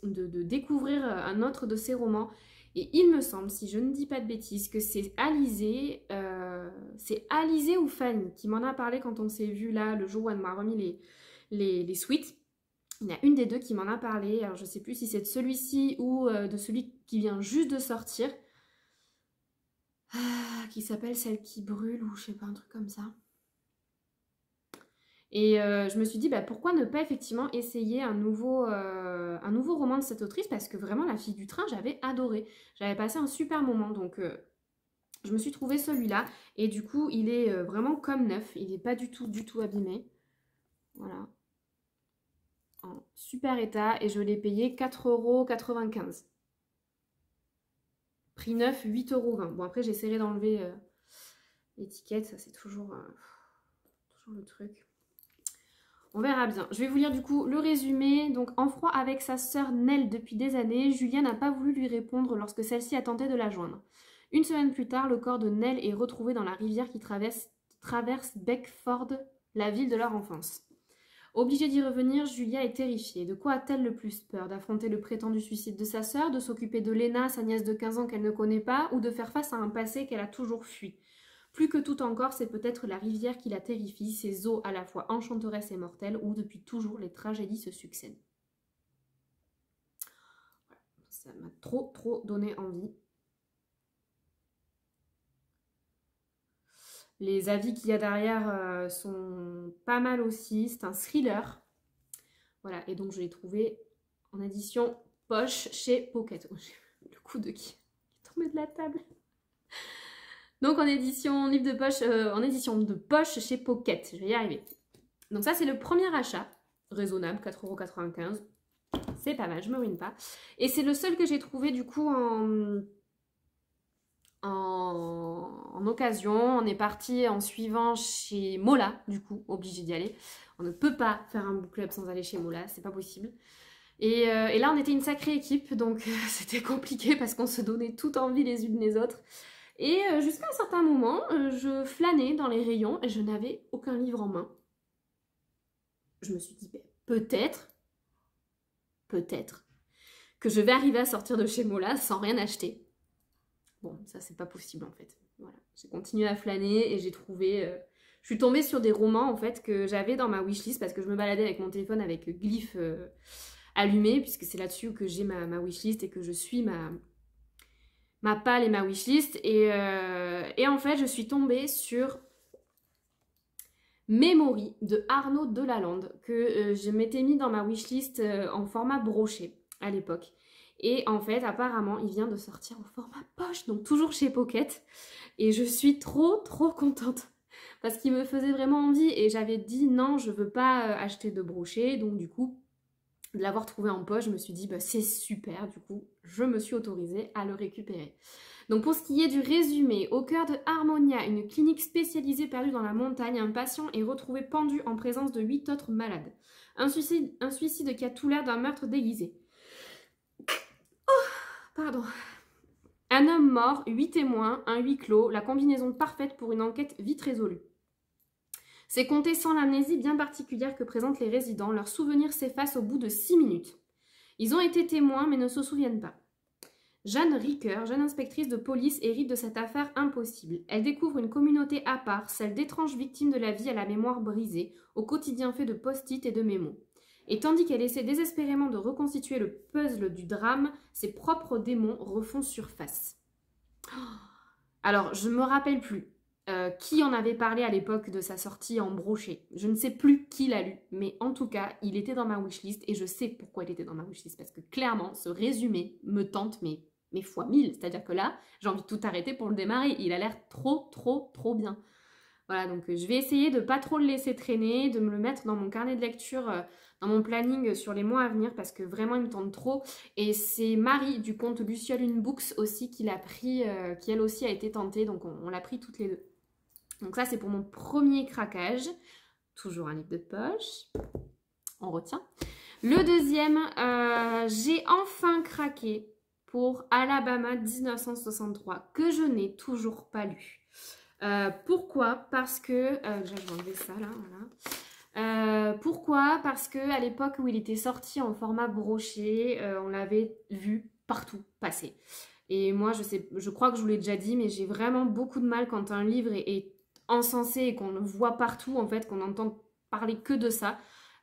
de, découvrir un autre de ses romans. Et il me semble, si je ne dis pas de bêtises, que c'est Alizé, euh, c'est Alizé ou Fanny qui m'en a parlé quand on s'est vu là le jour où elle m'a remis les, les, suites. Il y a une des deux qui m'en a parlé. Alors, je ne sais plus si c'est de celui-ci ou euh, de celui qui vient juste de sortir. Ah, qui s'appelle Celle qui brûle ou je sais pas, un truc comme ça. Et euh, je me suis dit, bah, pourquoi ne pas effectivement essayer un nouveau, euh, un nouveau roman de cette autrice? Parce que vraiment, La fille du train, j'avais adoré. J'avais passé un super moment. Donc, je me suis trouvé celui-là. Et du coup, il est vraiment comme neuf. Il n'est pas du tout, du tout abîmé. Voilà super état et je l'ai payé 4,95€. Prix neuf, 8,20€. Bon après j'essaierai d'enlever euh, l'étiquette, ça c'est toujours, euh, toujours le truc. On verra bien. Je vais vous lire du coup le résumé. Donc en froid avec sa sœur Nell depuis des années, Julien n'a pas voulu lui répondre lorsque celle-ci a tenté de la joindre. Une semaine plus tard, le corps de Nell est retrouvé dans la rivière qui traverse Beckford, la ville de leur enfance. Obligée d'y revenir, Julia est terrifiée. De quoi a-t-elle le plus peur? D'affronter le prétendu suicide de sa sœur, de s'occuper de Léna, sa nièce de 15 ans qu'elle ne connaît pas, ou de faire face à un passé qu'elle a toujours fui? Plus que tout encore, c'est peut-être la rivière qui la terrifie, ses eaux à la fois enchanteresses et mortelles, où depuis toujours les tragédies se succèdent. Ça m'a trop trop donné envie. Les avis qu'il y a derrière euh, sont pas mal aussi. C'est un thriller. Voilà, et donc je l'ai trouvé en édition poche chez Pocket. Oh, le coup de qui est tombé de la table. Donc en édition livre de poche, euh, en édition de poche chez Pocket. Je vais y arriver. Donc ça c'est le premier achat. Raisonnable, 4,95€. C'est pas mal, je me ruine pas. Et c'est le seul que j'ai trouvé du coup en en, occasion. On est parti en suivant chez Mola, du coup, obligé d'y aller. On ne peut pas faire un book club sans aller chez Mola, c'est pas possible. Et, euh, là, on était une sacrée équipe, donc c'était compliqué parce qu'on se donnait toute envie les unes les autres. Et euh, jusqu'à un certain moment, euh, je flânais dans les rayons et je n'avais aucun livre en main. Je me suis dit, ben, peut-être, peut-être, que je vais arriver à sortir de chez Mola sans rien acheter. Bon, ça c'est pas possible en fait. Voilà. J'ai continué à flâner et j'ai trouvé... Euh, je suis tombée sur des romans en fait que j'avais dans ma wishlist parce que je me baladais avec mon téléphone avec glyphe euh, allumé puisque c'est là-dessus que j'ai ma, wishlist et que je suis ma, ma palle et ma wishlist. Et, euh, et en fait je suis tombée sur Memory de Arnaud Delalande que je m'étais mis dans ma wishlist en format broché à l'époque. Et en fait, apparemment, il vient de sortir au format poche, donc toujours chez Pocket. Et je suis trop, trop contente. Parce qu'il me faisait vraiment envie et j'avais dit non, je veux pas euh, acheter de brochet. Donc du coup, de l'avoir trouvé en poche, je me suis dit bah, c'est super. Du coup, je me suis autorisée à le récupérer. Donc pour ce qui est du résumé, au cœur de Harmonia, une clinique spécialisée perdue dans la montagne, un patient est retrouvé pendu en présence de huit autres malades. Un suicide, un suicide qui a tout l'air d'un meurtre déguisé. Pardon. Un homme mort, huit témoins, un huis clos, la combinaison parfaite pour une enquête vite résolue. C'est compté sans l'amnésie bien particulière que présentent les résidents, leurs souvenirs s'effacent au bout de six minutes. Ils ont été témoins mais ne se souviennent pas. Jeanne Ricoeur, jeune inspectrice de police, hérite de cette affaire impossible. Elle découvre une communauté à part, celle d'étranges victimes de la vie à la mémoire brisée, au quotidien fait de post-it et de mémos. Et tandis qu'elle essaie désespérément de reconstituer le puzzle du drame, ses propres démons refont surface. Alors, je ne me rappelle plus euh, qui en avait parlé à l'époque de sa sortie en brochet. Je ne sais plus qui l'a lu, mais en tout cas, il était dans ma wishlist et je sais pourquoi il était dans ma wishlist parce que clairement, ce résumé me tente, mais, mais fois mille. C'est-à-dire que là, j'ai envie de tout arrêter pour le démarrer. Il a l'air trop, trop, trop bien. Voilà, donc euh, je vais essayer de pas trop le laisser traîner, de me le mettre dans mon carnet de lecture, euh, dans mon planning sur les mois à venir parce que vraiment il me tente trop. Et c'est Marie du compte Luciole Une Books aussi qui l'a pris, qui elle aussi a été tentée, donc on l'a pris toutes les deux. Donc ça, c'est pour mon premier craquage. Toujours un livre de poche. On retient. Le deuxième, euh, j'ai enfin craqué pour Alabama 1963, que je n'ai toujours pas lu. Euh, pourquoi Parce que... Euh, je vais enlever ça là, voilà. pourquoi Parce que à l'époque où il était sorti en format broché, on l'avait vu partout passer. Et moi, je sais, je crois que je vous l'ai déjà dit, mais j'ai vraiment beaucoup de mal quand un livre est encensé et qu'on le voit partout, en fait, qu'on entend parler que de ça,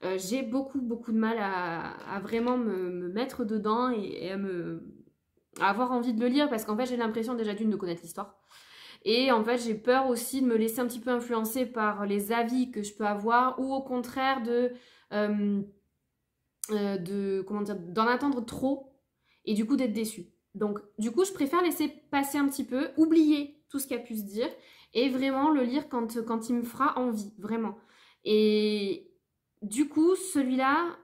euh, j'ai beaucoup, beaucoup de mal à, vraiment me, mettre dedans et, à, me, avoir envie de le lire parce qu'en fait, j'ai l'impression déjà d'une de connaître l'histoire. Et en fait, j'ai peur aussi de me laisser un petit peu influencer par les avis que je peux avoir ou au contraire de, euh, euh, comment dire, d'en attendre trop et du coup d'être déçue. Donc, du coup, je préfère laisser passer un petit peu, oublier tout ce qu'il a pu se dire et vraiment le lire quand, quand il me fera envie, vraiment. Et du coup, celui-là,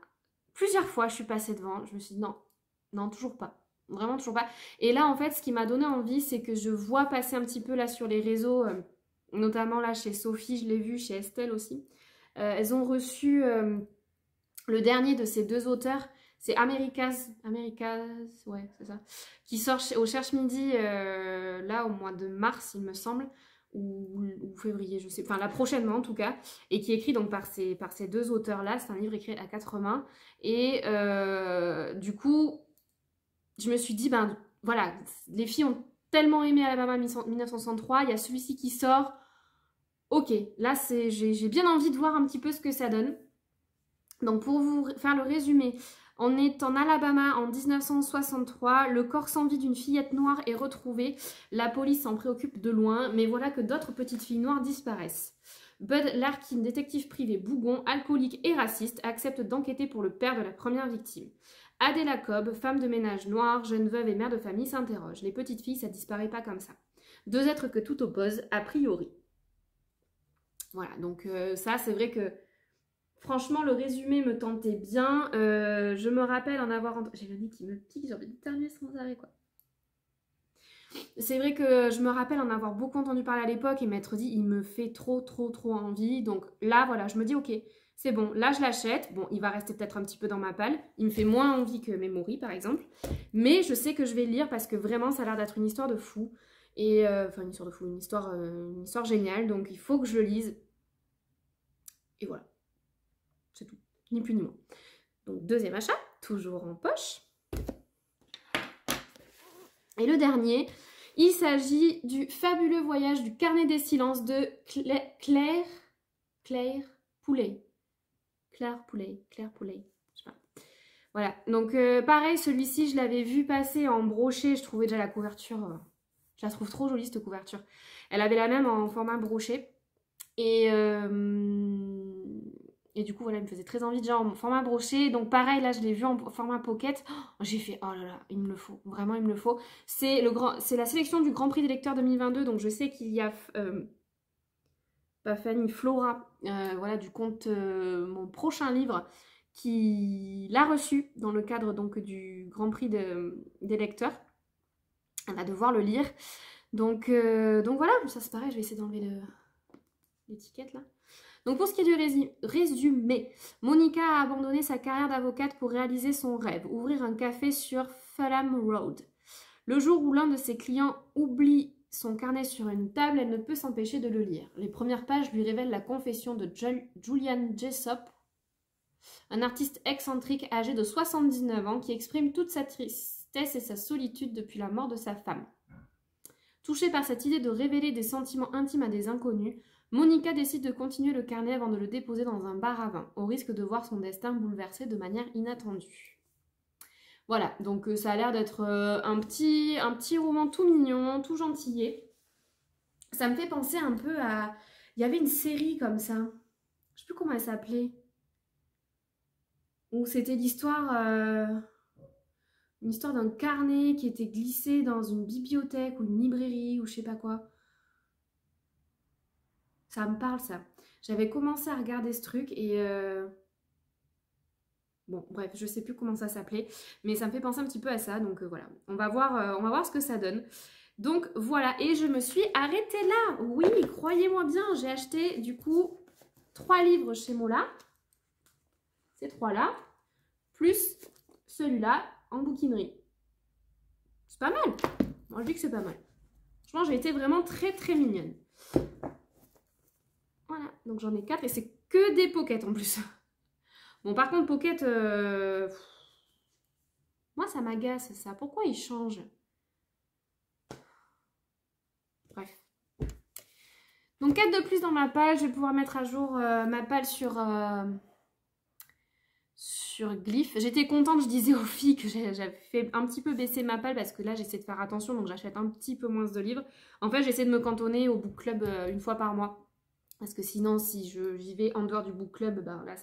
plusieurs fois, je suis passée devant, je me suis dit non, non, toujours pas. Vraiment toujours pas. Et là, en fait, ce qui m'a donné envie, c'est que je vois passer un petit peu là sur les réseaux, euh, notamment là chez Sophie, je l'ai vu, chez Estelle aussi. Euh, elles ont reçu euh, le dernier de ces deux auteurs, c'est Americas, Americas, ouais, c'est ça, qui sort au Cherche Midi, là, au mois de mars, il me semble ou, février, je sais, enfin la prochainement en tout cas, et qui est écrit donc par ces, par ces deux auteurs-là. C'est un livre écrit à quatre mains. Et du coup, je me suis dit, ben voilà, les filles ont tellement aimé Alabama 1963, il y a celui-ci qui sort. Ok, là j'ai bien envie de voir un petit peu ce que ça donne. Donc pour vous faire le résumé, on est en Alabama en 1963. Le corps sans vie d'une fillette noire est retrouvé. La police s'en préoccupe de loin, mais voilà que d'autres petites filles noires disparaissent. Bud Larkin, détective privé bougon, alcoolique et raciste, accepte d'enquêter pour le père de la première victime. Adela Cobb, femme de ménage noire, jeune veuve et mère de famille, s'interroge. Les petites filles, ça disparaît pas comme ça. Deux êtres que tout oppose, a priori. Voilà, donc euh, ça, c'est vrai que Franchement, le résumé me tentait bien. Euh, je me rappelle en avoir... J'ai le nez qui me pique, j'ai envie de sans arrêt, quoi. C'est vrai que je me rappelle en avoir beaucoup entendu parler à l'époque et m'être dit, il me fait trop, trop, trop envie. Donc là, voilà, je me dis, ok, c'est bon, là je l'achète. Bon, il va rester peut-être un petit peu dans ma palle. Il me fait moins envie que Memory, par exemple. Mais je sais que je vais le lire parce que vraiment, ça a l'air d'être une histoire de fou. Et, euh, enfin, une histoire de fou, une histoire, euh, une histoire géniale. Donc il faut que je le lise. Et voilà. C'est tout, ni plus ni moins. Donc deuxième achat, toujours en poche. Et le dernier, il s'agit du fabuleux voyage du carnet des silences de Claire, Claire, Poulet. Claire Poulet, Claire Poulet. Voilà, donc euh, pareil, celui-ci, je l'avais vu passer en brochet. Je trouvais déjà la couverture, euh, je la trouve trop jolie cette couverture. Elle avait la même en format brochet. Et euh, et du coup, voilà, il me faisait très envie déjà en format broché. Donc pareil, là, je l'ai vu en format pocket. Oh, j'ai fait, oh là là, il me le faut. Vraiment, il me le faut. C'est la sélection du Grand Prix des lecteurs 2022. Donc je sais qu'il y a... Euh, pas Fanny, Flora, voilà, du compte euh, mon prochain livre, qui l'a reçu dans le cadre donc du Grand Prix des lecteurs. On va devoir le lire. Donc, donc voilà, ça c'est pareil, je vais essayer d'enlever l'étiquette là. Donc pour ce qui est du résumé, Monica a abandonné sa carrière d'avocate pour réaliser son rêve, ouvrir un café sur Fulham Road. Le jour où l'un de ses clients oublie son carnet sur une table, elle ne peut s'empêcher de le lire. Les premières pages lui révèlent la confession de Julian Jessop, un artiste excentrique âgé de 79 ans qui exprime toute sa tristesse et sa solitude depuis la mort de sa femme. Touché par cette idée de révéler des sentiments intimes à des inconnus, Monica décide de continuer le carnet avant de le déposer dans un bar à vin, au risque de voir son destin bouleversé de manière inattendue. Voilà, donc euh, ça a l'air d'être euh, un, petit, un petit roman tout mignon, tout gentillé. Ça me fait penser un peu à... Il y avait une série comme ça. Je sais plus comment elle s'appelait. Où c'était l'histoire... Euh, une histoire d'un carnet qui était glissé dans une bibliothèque ou une librairie ou je sais pas quoi. Ça me parle ça. J'avais commencé à regarder ce truc et... bon, bref, je sais plus comment ça s'appelait, mais ça me fait penser un petit peu à ça, donc euh, voilà. On va, voir, euh, on va voir ce que ça donne. Donc voilà, et je me suis arrêtée là. Oui, croyez-moi bien, j'ai acheté du coup trois livres chez Mola. Ces trois-là, plus celui-là en bouquinerie. C'est pas mal. Moi, je dis que c'est pas mal. Franchement, j'ai été vraiment très très mignonne. Voilà, donc j'en ai quatre et c'est que des pockets en plus. Bon, par contre, pocket, euh, moi ça m'agace ça. Pourquoi il change? Bref. Donc 4 de plus dans ma page. Je vais pouvoir mettre à jour euh, ma page sur, euh, sur Glyph. J'étais contente, je disais aux filles que j'avais fait un petit peu baisser ma palle parce que là j'essaie de faire attention donc j'achète un petit peu moins de livres. En fait j'essaie de me cantonner au book club une fois par mois. Parce que sinon si j'y vais en dehors du book club, ben là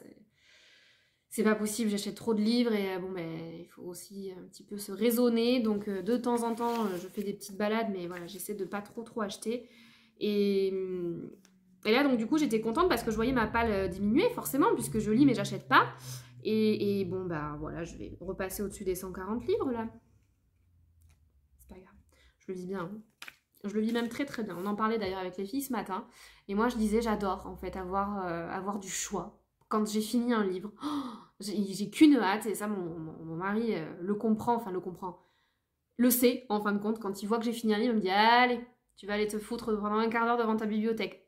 c'est pas possible, j'achète trop de livres et euh, bon ben il faut aussi un petit peu se raisonner. Donc euh, de temps en temps je fais des petites balades mais voilà j'essaie de pas trop trop acheter. Et, et là donc du coup j'étais contente parce que je voyais ma palle diminuer forcément puisque je lis mais j'achète pas. Et, bon, bah voilà, je vais repasser au-dessus des 140 livres là. C'est pas grave. Je le vis bien. Hein. Je le vis même très très bien. On en parlait d'ailleurs avec les filles ce matin. Et moi je disais, j'adore en fait avoir, euh, avoir du choix. Quand j'ai fini un livre, j'ai qu'une hâte. Et ça, mon, mari euh, le comprend, enfin le comprend. Le sait en fin de compte. Quand il voit que j'ai fini un livre, il me dit, allez, tu vas aller te foutre pendant un quart d'heure devant ta bibliothèque.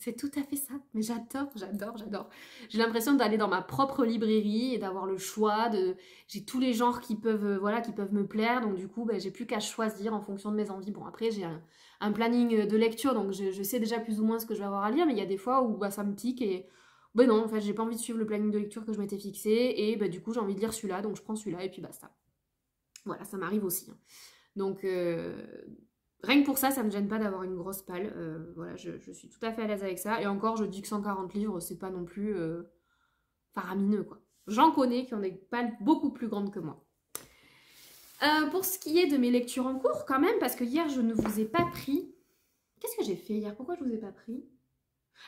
C'est tout à fait ça. Mais j'adore, j'adore, j'adore. J'ai l'impression d'aller dans ma propre librairie et d'avoir le choix de. J'ai tous les genres qui peuvent, euh, voilà, qui peuvent me plaire. Donc du coup, ben, j'ai plus qu'à choisir en fonction de mes envies. Bon, après, j'ai un, planning de lecture, donc je, sais déjà plus ou moins ce que je vais avoir à lire. Mais il y a des fois où bah, ça me pique et ben non, en fait, j'ai pas envie de suivre le planning de lecture que je m'étais fixé. Et ben, du coup, j'ai envie de lire celui-là, donc je prends celui-là et puis basta. Voilà, ça m'arrive aussi. Hein. Donc, euh, Rien que pour ça, ça me gêne pas d'avoir une grosse palle. Euh, voilà, je, suis tout à fait à l'aise avec ça. Et encore, je dis que 140 livres, c'est pas non plus euh, faramineux, quoi. J'en connais qui ont des pales beaucoup plus grandes que moi. Euh, pour ce qui est de mes lectures en cours, quand même, parce que hier, je ne vous ai pas pris. Qu'est-ce que j'ai fait hier? Pourquoi je vous ai pas pris?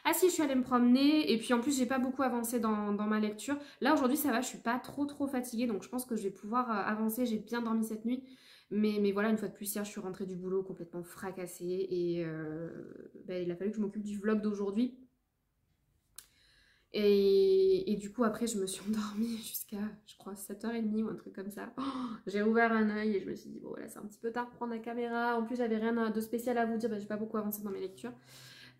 Ah si, je suis allée me promener et puis en plus j'ai pas beaucoup avancé dans, dans ma lecture. Là aujourd'hui ça va, je suis pas trop trop fatiguée donc je pense que je vais pouvoir avancer. J'ai bien dormi cette nuit mais, voilà, une fois de plus, hier, je suis rentrée du boulot complètement fracassée et euh, ben, il a fallu que je m'occupe du vlog d'aujourd'hui. Et, du coup, après, je me suis endormie jusqu'à, je crois, 7h30 ou un truc comme ça. Oh, j'ai ouvert un œil et je me suis dit, bon, voilà, c'est un petit peu tard pour prendre la caméra. En plus, j'avais rien de spécial à vous dire, ben, j'ai pas beaucoup avancé dans mes lectures.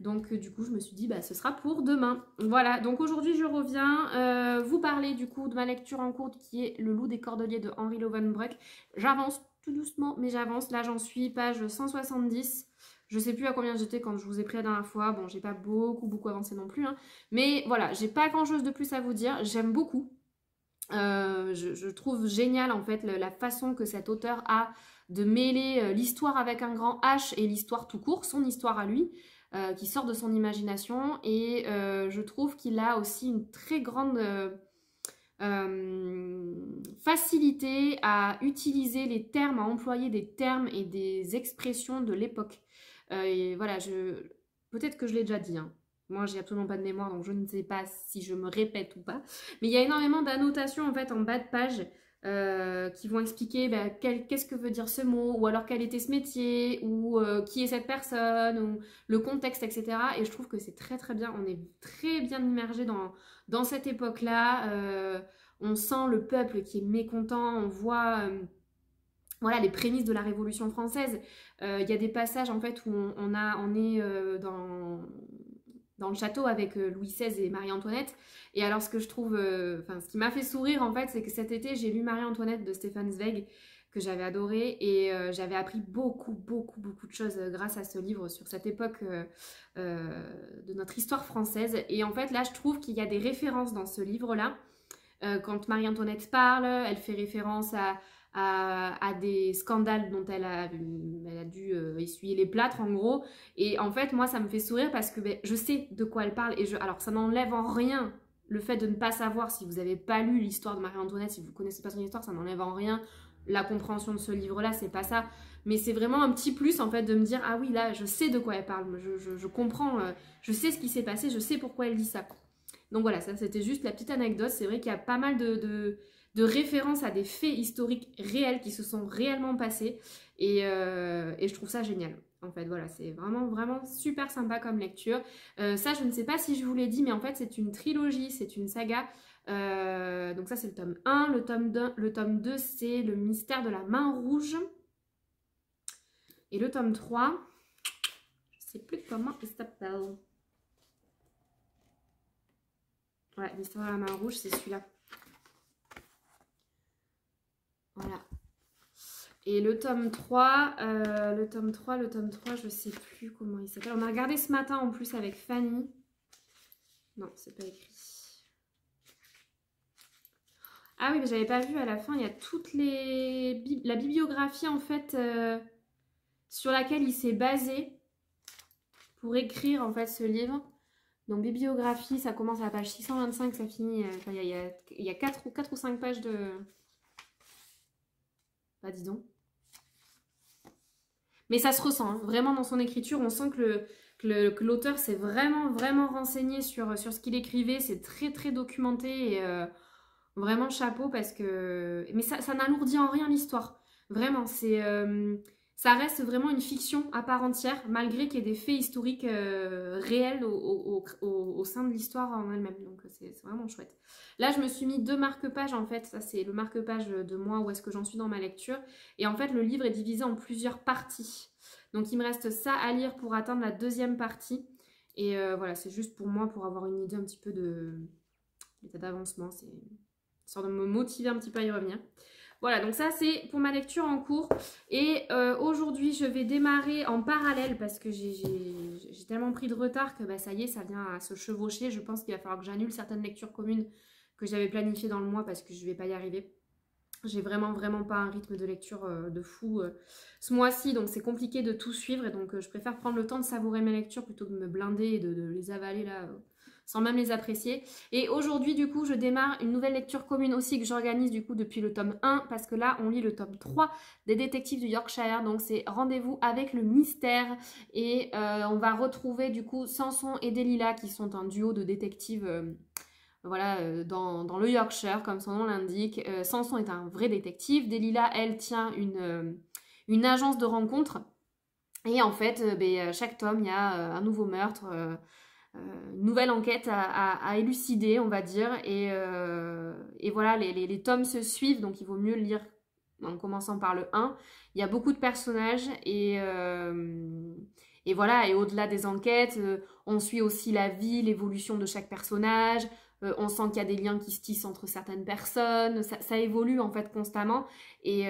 Donc, euh, du coup, je me suis dit, bah, ce sera pour demain. Voilà, donc aujourd'hui, je reviens euh, vous parler du coup de ma lecture en cours qui est Le loup des cordeliers de Henri Lovenbruck. J'avance tout doucement, mais j'avance. Là, j'en suis page 170. Je sais plus à combien j'étais quand je vous ai pris la dernière fois. Bon, j'ai pas beaucoup, beaucoup avancé non plus. Hein. Mais voilà, j'ai pas grand chose de plus à vous dire. J'aime beaucoup. Euh, je, trouve génial en fait la façon que cet auteur a de mêler l'histoire avec un grand H et l'histoire tout court, son histoire à lui, euh, qui sort de son imagination. Et je trouve qu'il a aussi une très grande euh, facilité à utiliser les termes, à employer des termes et des expressions de l'époque. Euh, voilà, peut-être que je l'ai déjà dit. Hein. Moi, j'ai absolument pas de mémoire, donc je ne sais pas si je me répète ou pas. Mais il y a énormément d'annotations en fait en bas de page euh, qui vont expliquer bah, qu'est-ce que veut dire ce mot, ou alors quel était ce métier, ou qui est cette personne, ou le contexte, etc. Et je trouve que c'est très très bien. On est très bien immergé dans, dans cette époque-là, euh, on sent le peuple qui est mécontent, on voit euh, voilà, les prémices de la Révolution française. Euh, il y a des passages en fait où on, a, on est dans, dans le château avec Louis XVI et Marie-Antoinette. Et alors ce que je trouve, enfin ce qui m'a fait sourire en fait, c'est que cet été j'ai lu Marie-Antoinette de Stéphane Zweig que j'avais adoré et euh, j'avais appris beaucoup, beaucoup, beaucoup de choses euh, grâce à ce livre sur cette époque euh, de notre histoire française. Et en fait, là, je trouve qu'il y a des références dans ce livre-là. quand Marie-Antoinette parle, elle fait référence à, à, des scandales dont elle a, elle a dû euh, essuyer les plâtres en gros. Et en fait, moi, ça me fait sourire parce que ben, je sais de quoi elle parle. Et je, alors, ça n'enlève en rien le fait de ne pas savoir si vous n'avez pas lu l'histoire de Marie-Antoinette, si vous connaissez pas son histoire, ça n'enlève en rien la compréhension de ce livre-là, c'est pas ça. Mais c'est vraiment un petit plus en fait de me dire ah oui là je sais de quoi elle parle, je, comprends, euh, je sais ce qui s'est passé, je sais pourquoi elle dit ça. Donc voilà, ça c'était juste la petite anecdote. C'est vrai qu'il y a pas mal de, références à des faits historiques réels qui se sont réellement passés et, euh, et je trouve ça génial. En fait, voilà, c'est vraiment, vraiment super sympa comme lecture. Euh, ça, je ne sais pas si je vous l'ai dit, mais en fait, c'est une trilogie, c'est une saga. donc ça, c'est le tome 1. Le tome 2, le tome 2 c'est le mystère de la main rouge. Et le tome 3, je sais plus comment il s'appelle. Ouais, l'histoire de la main rouge, c'est celui-là. Voilà. Et le tome 3, euh, le tome 3, le tome 3, je sais plus comment il s'appelle. On a regardé ce matin en plus avec Fanny. Non, c'est pas écrit. Ah oui, mais j'avais pas vu à la fin, il y a toutes les... La bibliographie en fait... Euh, sur laquelle il s'est basé pour écrire en fait ce livre. Donc bibliographie, ça commence à la page 625, ça finit, euh, il y, a, il y a 4, ou, 4 ou 5 pages de... Bah dis donc. Mais ça se ressent, hein. vraiment dans son écriture, on sent que l'auteur s'est vraiment, vraiment renseigné sur, sur ce qu'il écrivait, c'est très, très documenté et euh, vraiment chapeau parce que... Mais ça, ça n'alourdit en rien l'histoire, vraiment, c'est... Euh, ça reste vraiment une fiction à part entière, malgré qu'il y ait des faits historiques euh, réels au, sein de l'histoire en elle-même. Donc c'est vraiment chouette. Là, je me suis mis deux marque-pages en fait. Ça, c'est le marque-page de moi où est-ce que j'en suis dans ma lecture. Et en fait, le livre est divisé en plusieurs parties. Donc il me reste ça à lire pour atteindre la deuxième partie. Et euh, voilà, c'est juste pour moi, pour avoir une idée un petit peu de l'état d'avancement. C'est histoire de me motiver un petit peu à y revenir. Voilà, donc ça c'est pour ma lecture en cours. Et euh, aujourd'hui, je vais démarrer en parallèle parce que j'ai tellement pris de retard que bah, ça y est, ça vient à se chevaucher. Je pense qu'il va falloir que j'annule certaines lectures communes que j'avais planifiées dans le mois parce que je ne vais pas y arriver. J'ai vraiment, vraiment pas un rythme de lecture euh, de fou euh, ce mois-ci, donc c'est compliqué de tout suivre. Et donc je préfère prendre le temps de savourer mes lectures plutôt que de me blinder et de, de les avaler là sans même les apprécier. Et aujourd'hui, du coup, je démarre une nouvelle lecture commune aussi que j'organise du coup depuis le tome 1 parce que là, on lit le tome 3 des détectives du Yorkshire. Donc, c'est Rendez-vous avec le mystère et euh, on va retrouver du coup Samson et Delilah qui sont un duo de détectives euh, voilà, euh, dans, le Yorkshire, comme son nom l'indique. Samson est un vrai détective. Delilah, elle, tient une, une agence de rencontres. Et en fait, ben, chaque tome, il y a un nouveau meurtre, euh, nouvelle enquête à, élucider, on va dire. Et, euh, voilà, les, tomes se suivent, donc il vaut mieux lire en commençant par le 1. Il y a beaucoup de personnages et, euh, et voilà, et au-delà des enquêtes, on suit aussi la vie, l'évolution de chaque personnage. on sent qu'il y a des liens qui se tissent entre certaines personnes. Ça, évolue en fait constamment. Et,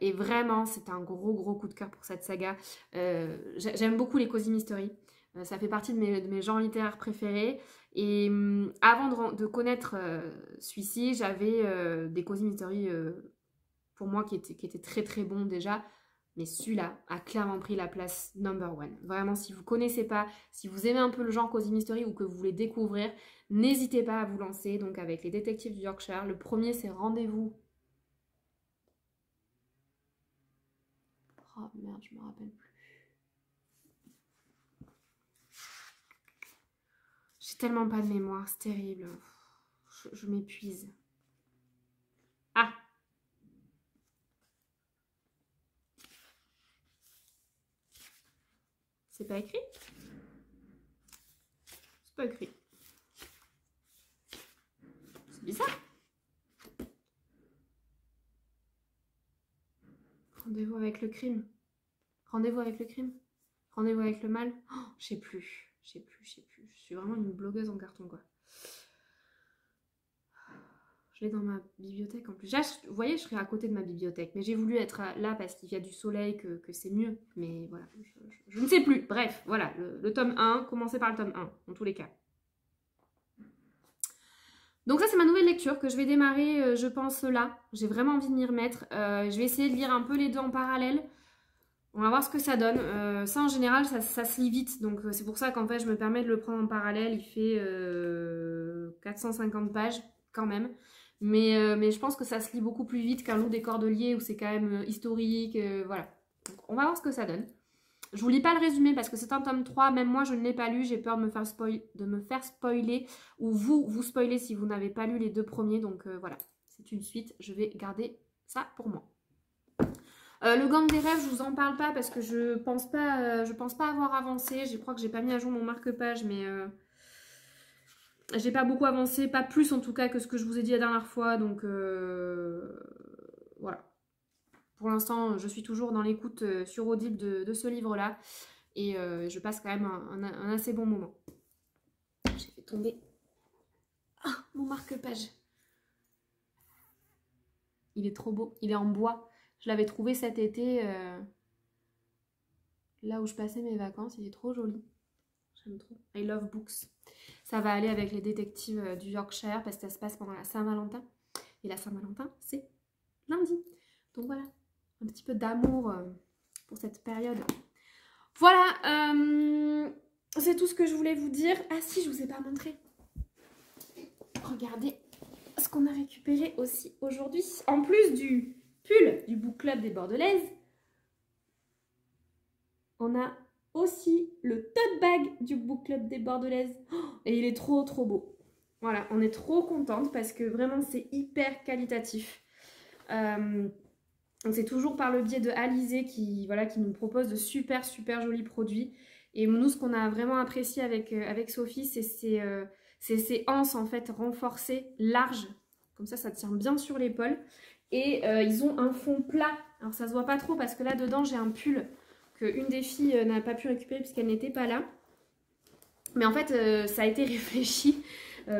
et vraiment, c'est un gros gros coup de cœur pour cette saga. J'aime beaucoup les Cozy Mystery. Euh, ça fait partie de mes, genres littéraires préférés. Et hum, avant de, connaître euh, celui-ci, j'avais euh, des Cozy Mystery pour moi qui étaient, très très bons déjà. Mais celui-là a clairement pris la place number one. Vraiment, si vous connaissez pas, si vous aimez un peu le genre Cozy Mystery ou que vous voulez découvrir, n'hésitez pas à vous lancer. Donc avec les détectives du Yorkshire. Le premier, c'est Rendez-vous. Oh merde, je me rappelle plus. Tellement pas de mémoire, c'est terrible. Je, m'épuise. Ah C'est pas écrit? C'est pas écrit. C'est bizarre. Rendez-vous avec le crime. Rendez-vous avec le crime. Rendez-vous avec le mal. Oh, je sais plus. Je sais plus, je sais plus. Je suis vraiment une blogueuse en carton, quoi. Je l'ai dans ma bibliothèque en plus. vous voyez, je serais à côté de ma bibliothèque. Mais j'ai voulu être là parce qu'il y a du soleil, que, c'est mieux. Mais voilà, je, ne sais plus. Bref, voilà, le, tome 1, commencez par le tome 1, en tous les cas. Donc ça c'est ma nouvelle lecture que je vais démarrer, euh, je pense là. J'ai vraiment envie de m'y remettre. Euh, je vais essayer de lire un peu les deux en parallèle. On va voir ce que ça donne. Euh, ça en général ça, se lit vite. Donc c'est pour ça qu'en fait je me permets de le prendre en parallèle. Il fait 450 pages quand même. Mais, je pense que ça se lit beaucoup plus vite qu'un loup des cordeliers où c'est quand même historique. voilà. Donc on va voir ce que ça donne. Je vous lis pas le résumé parce que c'est un tome 3, même moi je ne l'ai pas lu, j'ai peur de me, faire spoiler ou vous vous spoiler si vous n'avez pas lu les deux premiers. Donc euh, voilà, c'est une suite, je vais garder ça pour moi. Euh, le gang des rêves, je vous en parle pas parce que je pense euh, pense pas avoir avancé. Je crois que j'ai pas mis à jour mon marque-page, mais j'ai pas beaucoup avancé, pas plus en tout cas que ce que je vous ai dit la dernière fois. Donc voilà. Pour l'instant, je suis toujours dans l'écoute euh, sur Audible de, ce livre-là. Et euh, je passe quand même un, assez bon moment. J'ai fait tomber ah, mon marque-page. Il est trop beau. Il est en bois. Je l'avais trouvé cet été, euh, là où je passais mes vacances. Il est trop joli. J'aime trop. I love books. Ça va aller avec les détectives du Yorkshire parce que ça se passe pendant la Saint-Valentin. Et la Saint-Valentin, c'est lundi. Donc voilà, un petit peu d'amour euh, pour cette période. Voilà, euh, c'est tout ce que je voulais vous dire. Ah si, je vous ai pas montré. Regardez ce qu'on a récupéré aussi aujourd'hui. En plus du pull du book club des Bordelaises, on a aussi le tote bag du book club des Bordelaises. Oh, et il est trop trop beau. Voilà, on est trop contente parce que vraiment c'est hyper qualitatif. Euh, c'est toujours par le biais de Alizé qui, voilà, qui nous propose de super super jolis produits. Et nous, ce qu'on a vraiment apprécié avec, euh, avec Sophie, c'est ces, euh, en fait renforcées, larges. Comme ça, ça tient bien sur l'épaule. Et euh, ils ont un fond plat. Alors ça se voit pas trop parce que là dedans j'ai un pull que une des filles n'a pas pu récupérer puisqu'elle n'était pas là. Mais en fait, ça a été réfléchi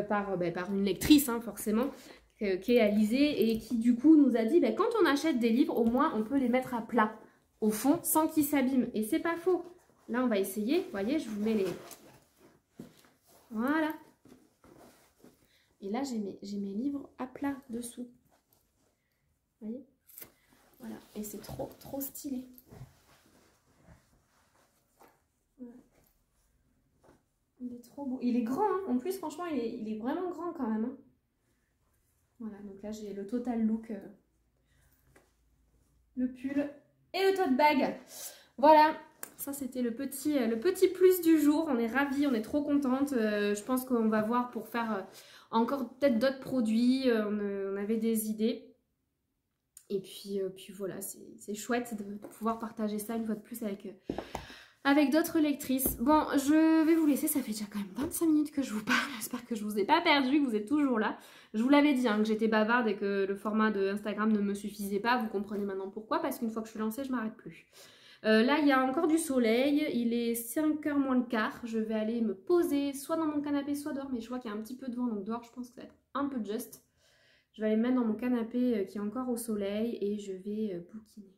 par, ben, par une lectrice, hein, forcément, qui est Alizé et qui du coup nous a dit ben, quand on achète des livres, au moins on peut les mettre à plat au fond sans qu'ils s'abîment. Et c'est pas faux. Là on va essayer. Vous voyez, je vous mets les... Voilà. Et là j'ai mes, mes livres à plat dessous. Voilà. Et c'est trop, trop stylé. Il est trop beau. Il est grand. Hein. En plus, franchement, il est, il est, vraiment grand quand même. Hein. Voilà, donc là j'ai le total look. Euh, le pull et le tote bag. Voilà, ça c'était le petit, euh, le petit plus du jour. On est ravis, on est trop contente. Euh, je pense qu'on va voir pour faire encore peut-être d'autres produits. On, avait des idées. Et puis, puis voilà, c'est chouette de pouvoir partager ça une fois de plus avec, avec d'autres lectrices. Bon, je vais vous laisser, ça fait déjà quand même 25 minutes que je vous parle. J'espère que je vous ai pas perdu, que vous êtes toujours là. Je vous l'avais dit, hein, que j'étais bavarde et que le format de Instagram ne me suffisait pas. Vous comprenez maintenant pourquoi, parce qu'une fois que je suis lancée, je m'arrête plus. Euh, là, il y a encore du soleil, il est 5h moins le quart. Je vais aller me poser soit dans mon canapé, soit dehors, mais je vois qu'il y a un petit peu de vent, donc dehors, je pense que ça va être un peu juste. Je vais aller me mettre dans mon canapé euh, qui est encore au soleil et je vais euh, bouquiner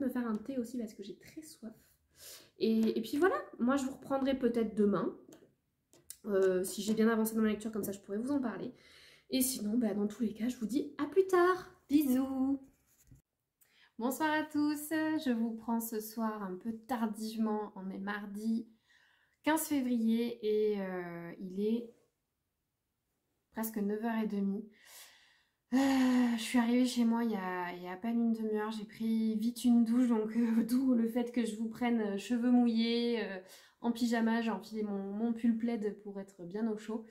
me faire un thé aussi parce que j'ai très soif. Et, puis voilà, moi je vous reprendrai peut-être demain. Euh, si j'ai bien avancé dans ma lecture, comme ça je pourrais vous en parler. Et sinon, bah, dans tous les cas, je vous dis à plus tard. Bisous Bonsoir à tous, je vous prends ce soir un peu tardivement, on est mardi 15 février et il est presque 9h30. Euh, je suis arrivée chez moi il y a, à peine une demi-heure, j'ai pris vite une douche, donc euh, d'où le fait que je vous prenne euh, cheveux mouillés, en pyjama, j'ai enfilé mon, pull plaid pour être bien au chaud.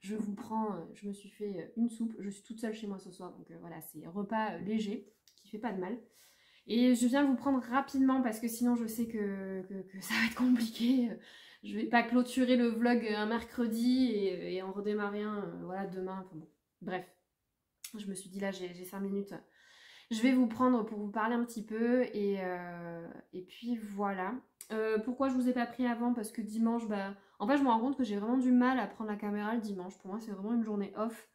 Je vous prends, je me suis fait une soupe, je suis toute seule chez moi ce soir, donc voilà, c'est repas léger, qui fait pas de mal. Et je viens vous prendre rapidement parce que sinon je sais que, ça va être compliqué. Je vais pas clôturer le vlog un mercredi et, en redémarrer un voilà, demain, enfin bon, bref. Je me suis dit là j'ai 5 minutes. Je vais vous prendre pour vous parler un petit peu et, euh, puis voilà. Euh, pourquoi je vous ai pas pris avant? Parce que dimanche, bah, en fait je me rends compte que j'ai vraiment du mal à prendre la caméra le dimanche. Pour moi c'est vraiment une journée off.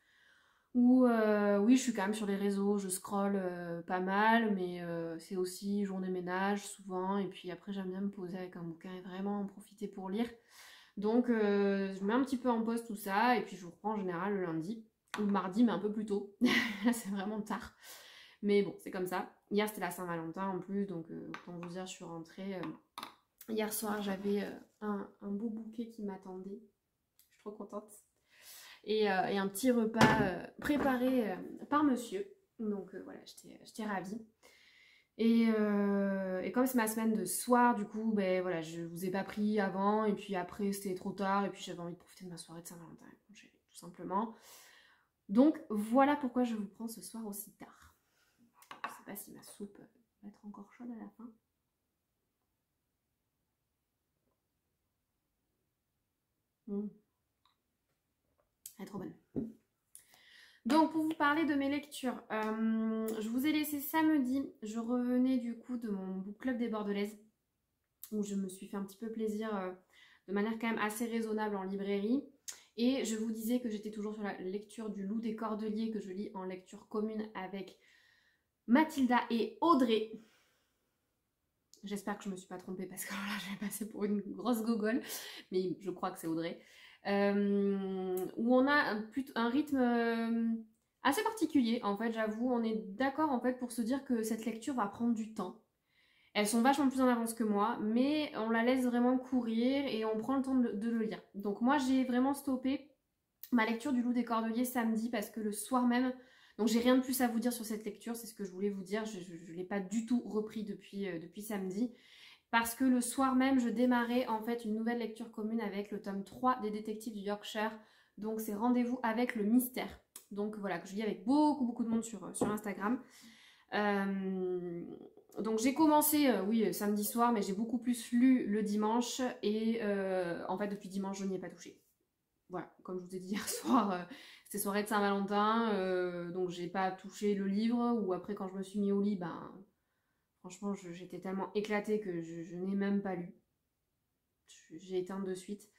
Où euh, oui je suis quand même sur les réseaux, je scroll pas mal, mais c'est aussi journée ménage souvent. Et puis après j'aime bien me poser avec un bouquin et vraiment en profiter pour lire. Donc je mets un petit peu en pause tout ça et puis je vous reprends en général le lundi ou le mardi mais un peu plus tôt. c'est vraiment tard. Mais bon, c'est comme ça. Hier c'était la Saint-Valentin en plus, donc autant vous dire, je suis rentrée. hier soir j'avais un, beau bouquet qui m'attendait. Je suis trop contente. Et, et un petit repas préparé par monsieur. Donc voilà, j'étais ravie. Euh, et, comme c'est ma semaine de soir, du coup, ben voilà, je vous ai pas pris avant, et puis après c'était trop tard, et puis j'avais envie de profiter de ma soirée de Saint-Valentin, tout simplement. Donc voilà pourquoi je vous prends ce soir aussi tard. Je sais pas si ma soupe va être encore chaude à la fin. Mmh. Trop bonne. Donc, pour vous parler de mes lectures, euh, je vous ai laissé samedi. Je revenais du coup de mon book club des Bordelaises, où je me suis fait un petit peu plaisir euh, de manière quand même assez raisonnable en librairie. Et je vous disais que j'étais toujours sur la lecture du Loup des Cordeliers, que je lis en lecture commune avec Mathilda et Audrey. J'espère que je ne me suis pas trompée parce que là, je vais passer pour une grosse gogole, mais je crois que c'est Audrey. Euh, où on a un, un rythme euh, assez particulier en fait j'avoue. On est d'accord en fait pour se dire que cette lecture va prendre du temps. Elles sont vachement plus en avance que moi mais on la laisse vraiment courir et on prend le temps de, le lire. Donc moi j'ai vraiment stoppé ma lecture du loup des cordeliers samedi parce que le soir même donc j'ai rien de plus à vous dire sur cette lecture c'est ce que je voulais vous dire. Je ne l'ai pas du tout repris depuis, euh, depuis samedi parce que le soir même, je démarrais en fait une nouvelle lecture commune avec le tome 3 des détectives du Yorkshire. Donc c'est Rendez-vous avec le mystère. Donc voilà, que je lis avec beaucoup beaucoup de monde sur, sur Instagram. Euh, donc j'ai commencé, euh, oui, samedi soir, mais j'ai beaucoup plus lu le dimanche. Et euh, en fait, depuis dimanche, je n'y ai pas touché. Voilà, comme je vous ai dit hier soir, c'était soirée de Saint-Valentin, donc j'ai pas touché le livre. Ou après, quand je me suis mis au lit, ben Franchement, j'étais tellement éclatée que je, n'ai même pas lu. J'ai éteint de suite.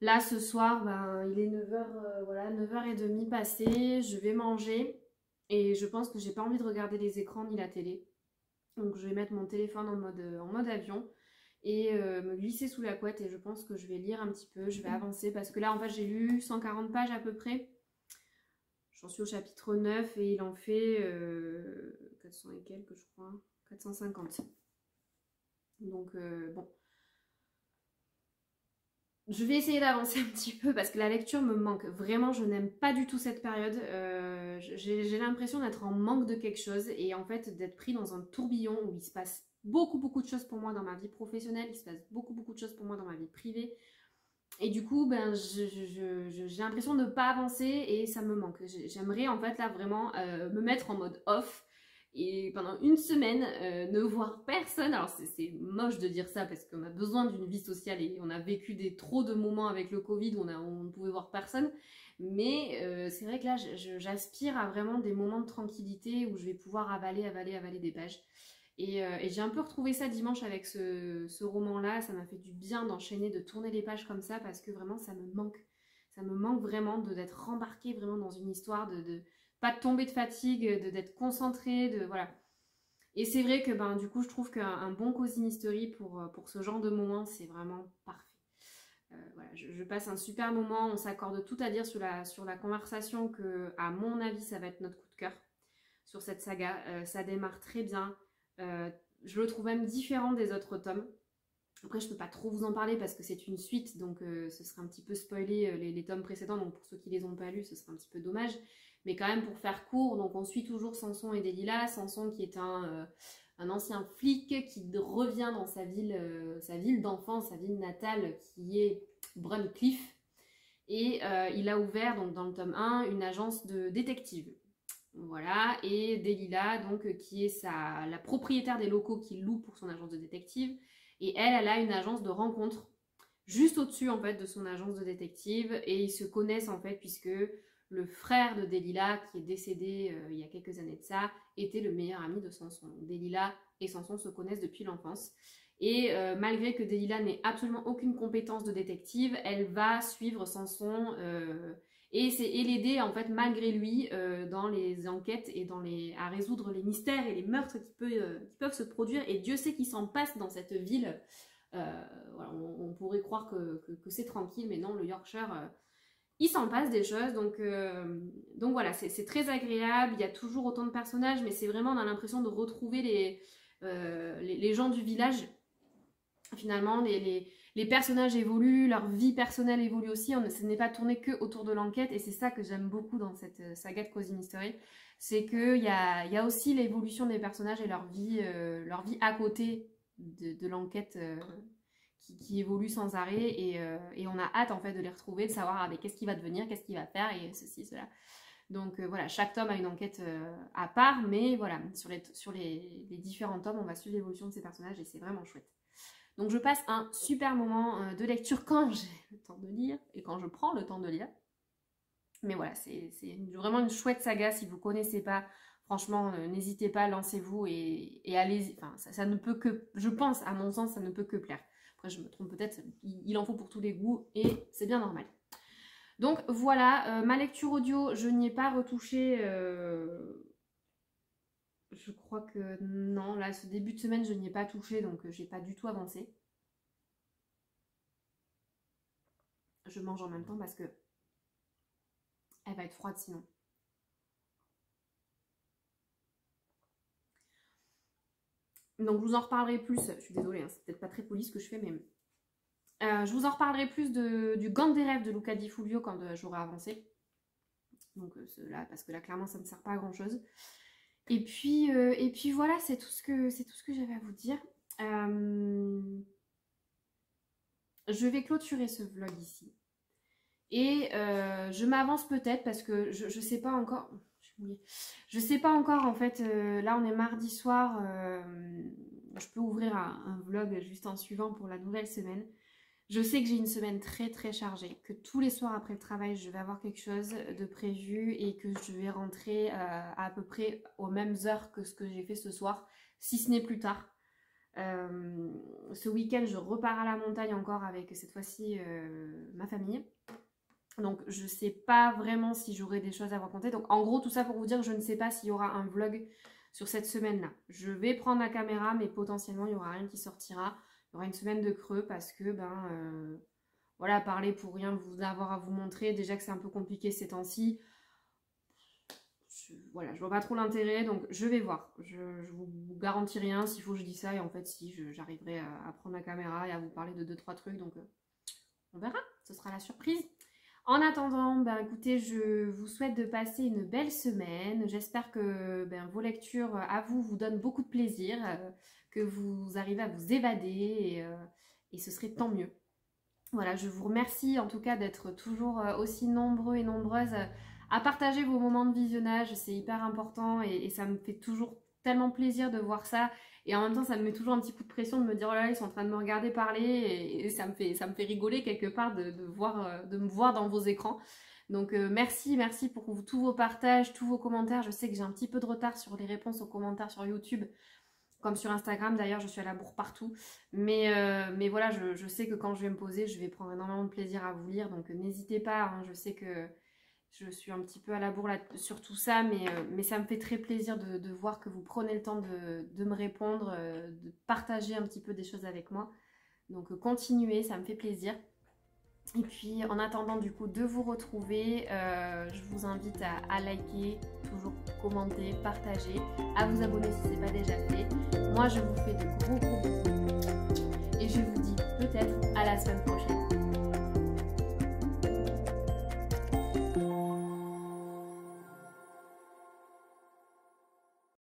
Là, ce soir, ben, il est 9h, euh, 9h30 passé. Je vais manger. Et je pense que j'ai pas envie de regarder les écrans ni la télé. Donc je vais mettre mon téléphone en mode, en mode avion et euh, me glisser sous la couette et je pense que je vais lire un petit peu, je vais avancer parce que là en fait j'ai lu 140 pages à peu près. J'en suis au chapitre 9 et il en fait 400 euh, et quelques je crois. 450. Donc euh, bon. Je vais essayer d'avancer un petit peu parce que la lecture me manque. Vraiment, je n'aime pas du tout cette période. Euh, j'ai l'impression d'être en manque de quelque chose et en fait d'être pris dans un tourbillon où il se passe beaucoup beaucoup de choses pour moi dans ma vie professionnelle, il se passe beaucoup beaucoup de choses pour moi dans ma vie privée. Et du coup, ben, j'ai l'impression de ne pas avancer et ça me manque. J'aimerais en fait là vraiment euh, me mettre en mode off et pendant une semaine euh, ne voir personne. Alors c'est moche de dire ça parce qu'on a besoin d'une vie sociale et on a vécu des trop de moments avec le Covid où on, a, on ne pouvait voir personne. Mais euh, c'est vrai que là j'aspire à vraiment des moments de tranquillité où je vais pouvoir avaler, avaler, avaler des pages. Et, euh, j'ai un peu retrouvé ça dimanche avec ce, roman-là. Ça m'a fait du bien d'enchaîner, de tourner les pages comme ça parce que vraiment ça me manque. Ça me manque vraiment d'être embarqué vraiment dans une histoire, de pas de tomber de fatigue, d'être concentré, de voilà. Et c'est vrai que ben du coup je trouve qu'un bon mystery pour, euh, pour ce genre de moment c'est vraiment parfait. Euh, voilà, je, passe un super moment, on s'accorde tout à dire sur la, conversation que à mon avis ça va être notre coup de cœur sur cette saga. Euh, ça démarre très bien. je le trouve même différent des autres tomes. Après, je peux pas trop vous en parler parce que c'est une suite, donc ce serait un petit peu spoiler les, les, tomes précédents. Donc pour ceux qui les ont pas lus, ce serait un petit peu dommage. Mais quand même, pour faire court, donc on suit toujours Samson et Delilah. Samson qui est un, euh, un ancien flic qui revient dans sa ville, euh, ville d'enfance, sa ville natale qui est Bruncliffe. Et euh, il a ouvert, donc dans le tome 1, une agence de détective. Voilà, et Delilah, donc, qui est sa, la propriétaire des locaux qu'il loue pour son agence de détective. Et elle, elle a une agence de rencontre juste au-dessus, en fait, de son agence de détective. Et ils se connaissent, en fait, puisque le frère de Delilah, qui est décédé euh, il y a quelques années de ça, était le meilleur ami de Samson. Delilah et Samson se connaissent depuis l'enfance. Et euh, malgré que Delilah n'ait absolument aucune compétence de détective, elle va suivre Samson euh, et, l'aider en fait malgré lui dans les enquêtes et dans les, à résoudre les mystères et les meurtres qui, qui peuvent se produire. Et Dieu sait qu'il s'en passe dans cette ville on, pourrait croire que, c'est tranquille, mais non, le Yorkshire, il s'en passe des choses. Donc, donc voilà, c'est très agréable. Il y a toujours autant de personnages, mais c'est vraiment, on a l'impression de retrouver les, les, gens du village. Finalement, les, les personnages évoluent, leur vie personnelle évolue aussi. On, ce n'est pas tourné que autour de l'enquête et c'est ça que j'aime beaucoup dans cette euh, saga de Cozy Mystery. C'est qu'il y a, y a aussi l'évolution des personnages et leur vie, euh, leur vie à côté de, l'enquête euh, qui, évolue sans arrêt et, on a hâte en fait de les retrouver, de savoir avec qu'est-ce qu'il va devenir, qu'est-ce qu'il va faire et ceci, cela. Donc voilà, chaque tome a une enquête à part, mais voilà, sur, les, sur les différents tomes, on va suivre l'évolution de ces personnages et c'est vraiment chouette. Donc je passe un super moment euh, de lecture quand j'ai le temps de lire et quand je prends le temps de lire. Mais voilà, c'est vraiment une chouette saga. Si vous ne connaissez pas, franchement, euh, n'hésitez pas, lancez-vous et, allez-y. Enfin, ça, ne peut que, je pense, à mon sens, ça ne peut que plaire. Après, je me trompe peut-être, il, en faut pour tous les goûts et c'est bien normal. Donc voilà, euh, ma lecture audio, je n'y ai pas retouché je crois que non, là, ce début de semaine, je n'y ai pas touché, donc euh, j'ai pas du tout avancé. Je mange en même temps parce que elle va être froide sinon. Donc je vous en reparlerai plus, je suis désolée, hein, c'est peut-être pas très poli ce que je fais, mais euh, je vous en reparlerai plus de, du Gant des rêves de Luca Di Fulvio quand euh, j'aurai avancé. Donc là, parce que là clairement ça ne sert pas à grand chose. Et puis, euh, et puis voilà, c'est tout ce que, c'est tout ce que j'avais à vous dire. Euh, je vais clôturer ce vlog ici. Et euh, je m'avance peut-être parce que je ne sais pas encore. Je sais pas encore en fait. là, on est mardi soir. je peux ouvrir un, vlog juste en suivant pour la nouvelle semaine. Je sais que j'ai une semaine très très chargée, que tous les soirs après le travail, je vais avoir quelque chose de prévu et que je vais rentrer euh, à, peu près aux mêmes heures que ce que j'ai fait ce soir, si ce n'est plus tard. Euh, ce week-end, je repars à la montagne encore avec cette fois-ci euh, ma famille. Donc je ne sais pas vraiment si j'aurai des choses à vous raconter. Donc en gros, tout ça pour vous dire que je ne sais pas s'il y aura un vlog sur cette semaine-là. Je vais prendre la caméra, mais potentiellement il n'y aura rien qui sortira il y aura une semaine de creux parce que, ben, euh, voilà, parler pour rien vous avoir à vous montrer, déjà que c'est un peu compliqué ces temps-ci. Voilà, je vois pas trop l'intérêt, donc je vais voir. Je, je vous garantis rien, s'il faut je dis ça, et en fait, si j'arriverai à, prendre ma caméra et à vous parler de 2-3 trucs, donc euh, on verra, ce sera la surprise. En attendant, ben écoutez, je vous souhaite de passer une belle semaine. J'espère que ben, vos lectures à vous vous donnent beaucoup de plaisir. Euh, que vous arrivez à vous évader euh, et, ce serait tant mieux. Voilà, je vous remercie en tout cas d'être toujours euh, aussi nombreux et nombreuses à partager vos moments de visionnage, c'est hyper important et, ça me fait toujours tellement plaisir de voir ça et en même temps ça me met toujours un petit coup de pression de me dire oh là là ils sont en train de me regarder parler et, ça, me fait, ça me fait rigoler quelque part de, voir, euh, de me voir dans vos écrans. Donc merci, merci pour tous vos partages, tous vos commentaires. Je sais que j'ai un petit peu de retard sur les réponses aux commentaires sur YouTube comme sur Instagram d'ailleurs, je suis à la bourre partout. Mais, euh, mais voilà, je, sais que quand je vais me poser, je vais prendre énormément de plaisir à vous lire. Donc euh, n'hésitez pas, hein. je sais que je suis un petit peu à la bourre sur tout ça, mais, euh, mais ça me fait très plaisir de, voir que vous prenez le temps de, me répondre, de partager un petit peu des choses avec moi. Donc continuez, ça me fait plaisir. Et puis en attendant du coup de vous retrouver, euh, je vous invite à, liker, toujours commenter, partager, à vous abonner si ce n'est pas déjà fait. Moi je vous fais de gros gros bisous et je vous dis peut-être à la semaine prochaine.